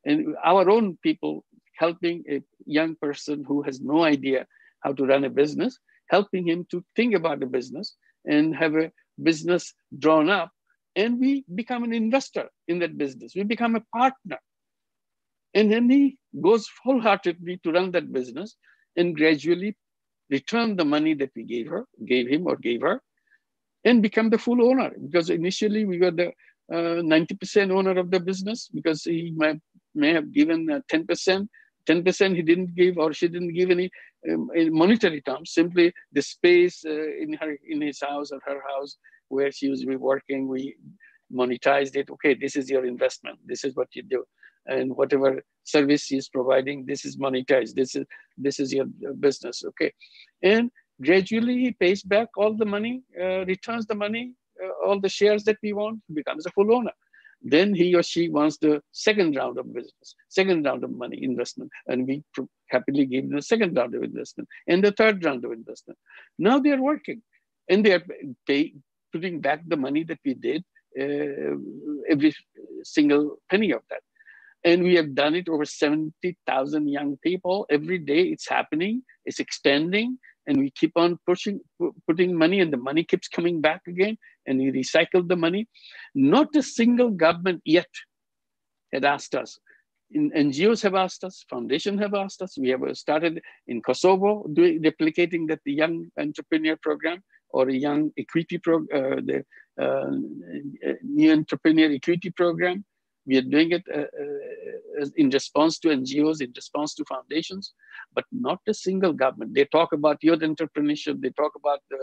and our own people helping a young person who has no idea how to run a business helping him to think about the business and have a business drawn up. And we become an investor in that business. We become a partner. And then he goes wholeheartedly to run that business and gradually return the money that we gave her, gave him or gave her, and become the full owner. Because initially we were the 90% uh, owner of the business because he may, have given 10%. Uh, 10% he didn't give or she didn't give any um, in monetary terms, simply the space uh, in her in his house or her house where she was working, we monetized it. Okay, this is your investment. This is what you do and whatever service he's providing, this is monetized. This is this is your business, okay? And gradually he pays back all the money, uh, returns the money, uh, all the shares that we want, becomes a full owner. Then he or she wants the second round of business, second round of money investment, and we happily give them the second round of investment and the third round of investment. Now they are working, and they are pay, putting back the money that we did, uh, every single penny of that. And we have done it over 70,000 young people. Every day it's happening, it's expanding, and we keep on pushing, putting money, and the money keeps coming back again, and we recycle the money. Not a single government yet had asked us. In, NGOs have asked us, foundation have asked us. We have started in Kosovo doing replicating that the young entrepreneur program or a young equity pro, uh, the uh, new entrepreneur equity program. We are doing it uh, uh, in response to NGOs, in response to foundations, but not a single government. They talk about youth entrepreneurship, they talk about the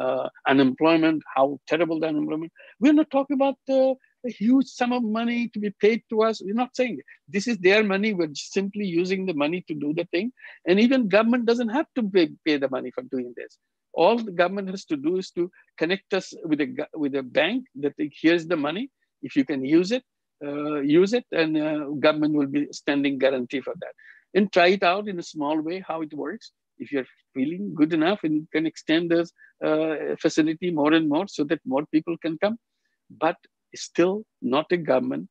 uh, unemployment, how terrible the unemployment. We're not talking about uh, a huge sum of money to be paid to us. We're not saying this is their money. We're simply using the money to do the thing. And even government doesn't have to pay, pay the money for doing this. All the government has to do is to connect us with a, with a bank that here's the money. If you can use it, uh, use it and uh, government will be standing guarantee for that. And try it out in a small way, how it works. If you're feeling good enough and can extend this uh, facility more and more so that more people can come. But still not a government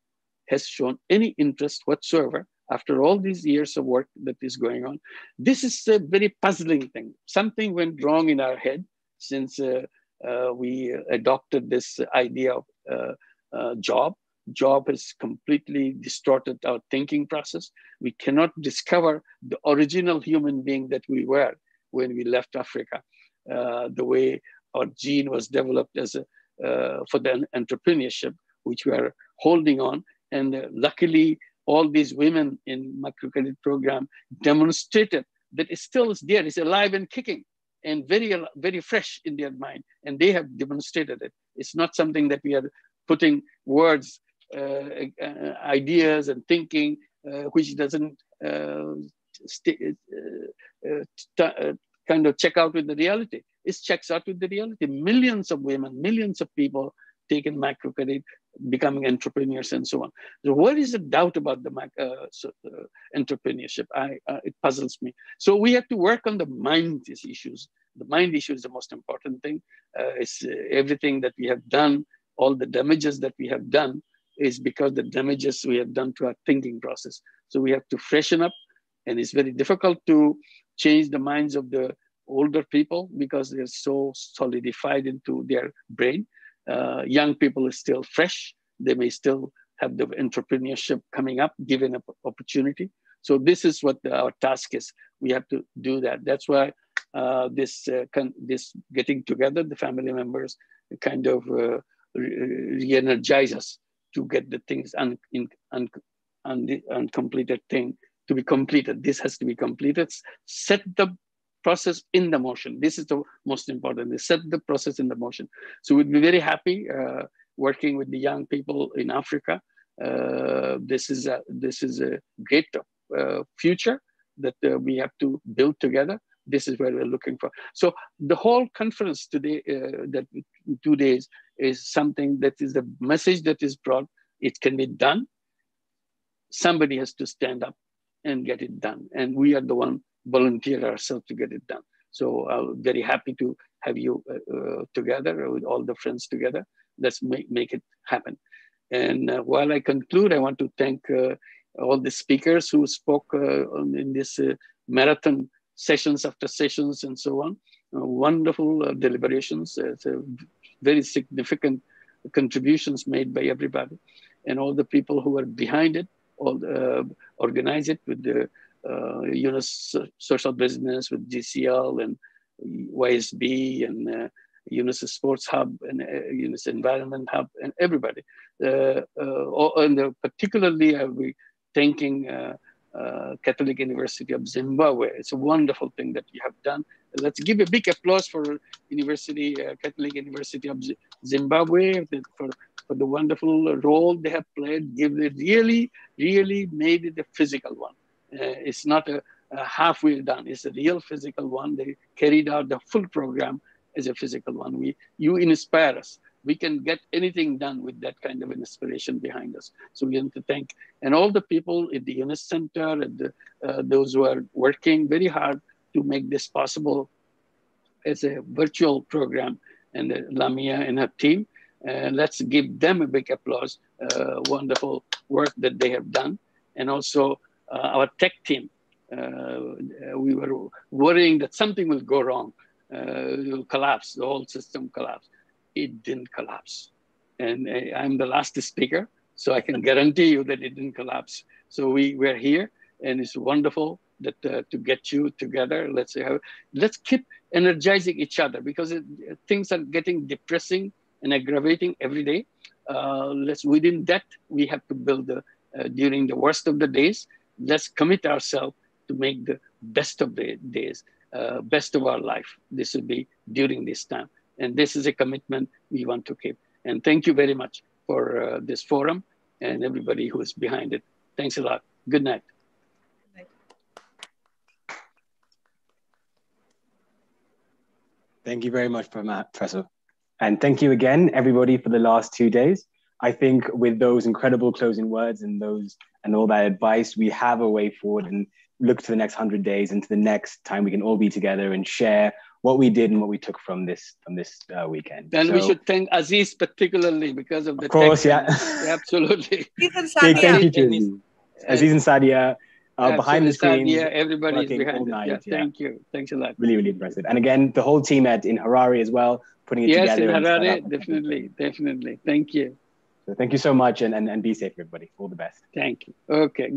has shown any interest whatsoever after all these years of work that is going on. This is a very puzzling thing. Something went wrong in our head since uh, uh, we adopted this idea of uh, uh, job. Job has completely distorted our thinking process. We cannot discover the original human being that we were when we left Africa. Uh, the way our gene was developed as a, uh, for the entrepreneurship, which we are holding on. And luckily, all these women in microcredit program demonstrated that it still is there, it's alive and kicking and very, very fresh in their mind. And they have demonstrated it. It's not something that we are putting words, uh, uh, ideas and thinking, uh, which doesn't uh, uh, uh, kind of check out with the reality. It checks out with the reality. Millions of women, millions of people taking microcredit, becoming entrepreneurs and so on. So what is the doubt about the uh, so, uh, entrepreneurship? I, uh, it puzzles me. So we have to work on the mind issues. The mind issue is the most important thing. Uh, it's uh, everything that we have done, all the damages that we have done is because the damages we have done to our thinking process. So we have to freshen up and it's very difficult to change the minds of the older people because they're so solidified into their brain uh, young people are still fresh. They may still have the entrepreneurship coming up, given an opportunity. So this is what our task is. We have to do that. That's why uh, this uh, this getting together, the family members, kind of uh, re-energize us to get the things and in, un, un, uncompleted thing to be completed. This has to be completed. Set the process in the motion. This is the most important. They set the process in the motion. So we'd be very happy uh, working with the young people in Africa. Uh, this is a, this is a great uh, future that uh, we have to build together. This is where we're looking for. So the whole conference today, uh, that two days, is something that is the message that is brought. It can be done. Somebody has to stand up and get it done, and we are the one volunteer ourselves to get it done. So I'm very happy to have you uh, uh, together with all the friends together. Let's make, make it happen. And uh, while I conclude, I want to thank uh, all the speakers who spoke uh, in this uh, marathon sessions after sessions and so on. wonderful deliberations. Very significant contributions made by everybody and all the people who are behind it, all organize it with the uh, Yunus Social Business with GCL and YSB and uh, Sports Hub and uh, Environment Hub and everybody. Uh, uh, and particularly, I'll be thanking uh, Catholic University of Zimbabwe. It's a wonderful thing that you have done. Let's give a big applause for University Catholic University of Z Zimbabwe for, for the wonderful role they have played. Give it really, really made it a physical one. Uh, it's not a, a halfway done. It's a real physical one. They carried out the full program as a physical one. We, you inspire us. We can get anything done with that kind of an inspiration behind us. So we want to thank and all the people at the Yunus Center and the, uh, those who are working very hard to make this possible as a virtual program and uh, Lamiya and her team. Uh, let's give them a big applause. Uh, wonderful work that they have done. And also uh, our tech team, uh, we were worrying that something will go wrong, uh, it will collapse, the whole system collapse. It didn't collapse. And I'm the last speaker, so I can guarantee you that it didn't collapse. So we, we're here, and it's wonderful that uh, to get you together. Let's say, let's keep energizing each other because it, things are getting depressing and aggravating every day. Uh, let's within that we have to build the, uh, during the worst of the days let's commit ourselves to make the best of the days, uh, best of our life. This will be during this time. And this is a commitment we want to keep. And thank you very much for uh, this forum and everybody who is behind it. Thanks a lot. Good night. Thank you very much, Professor. And thank you again, everybody, for the last two days. I think with those incredible closing words and those and all that advice, we have a way forward and look to the next hundred days and to the next time we can all be together and share what we did and what we took from this from this uh, weekend. And so, we should thank Aziz particularly because of the. Of course, yeah. yeah. absolutely. Big thank you to Aziz and Sadia uh, behind the screen. Yeah, everybody's behind it. Yeah, yeah, thank you. Thanks a lot. Really, really impressive. And again, the whole team at in Harare as well, putting it yes, together. Yes, in Harare, definitely, definitely. Thank you. So thank you so much and, and, and be safe, everybody. All the best. Thank you. Okay.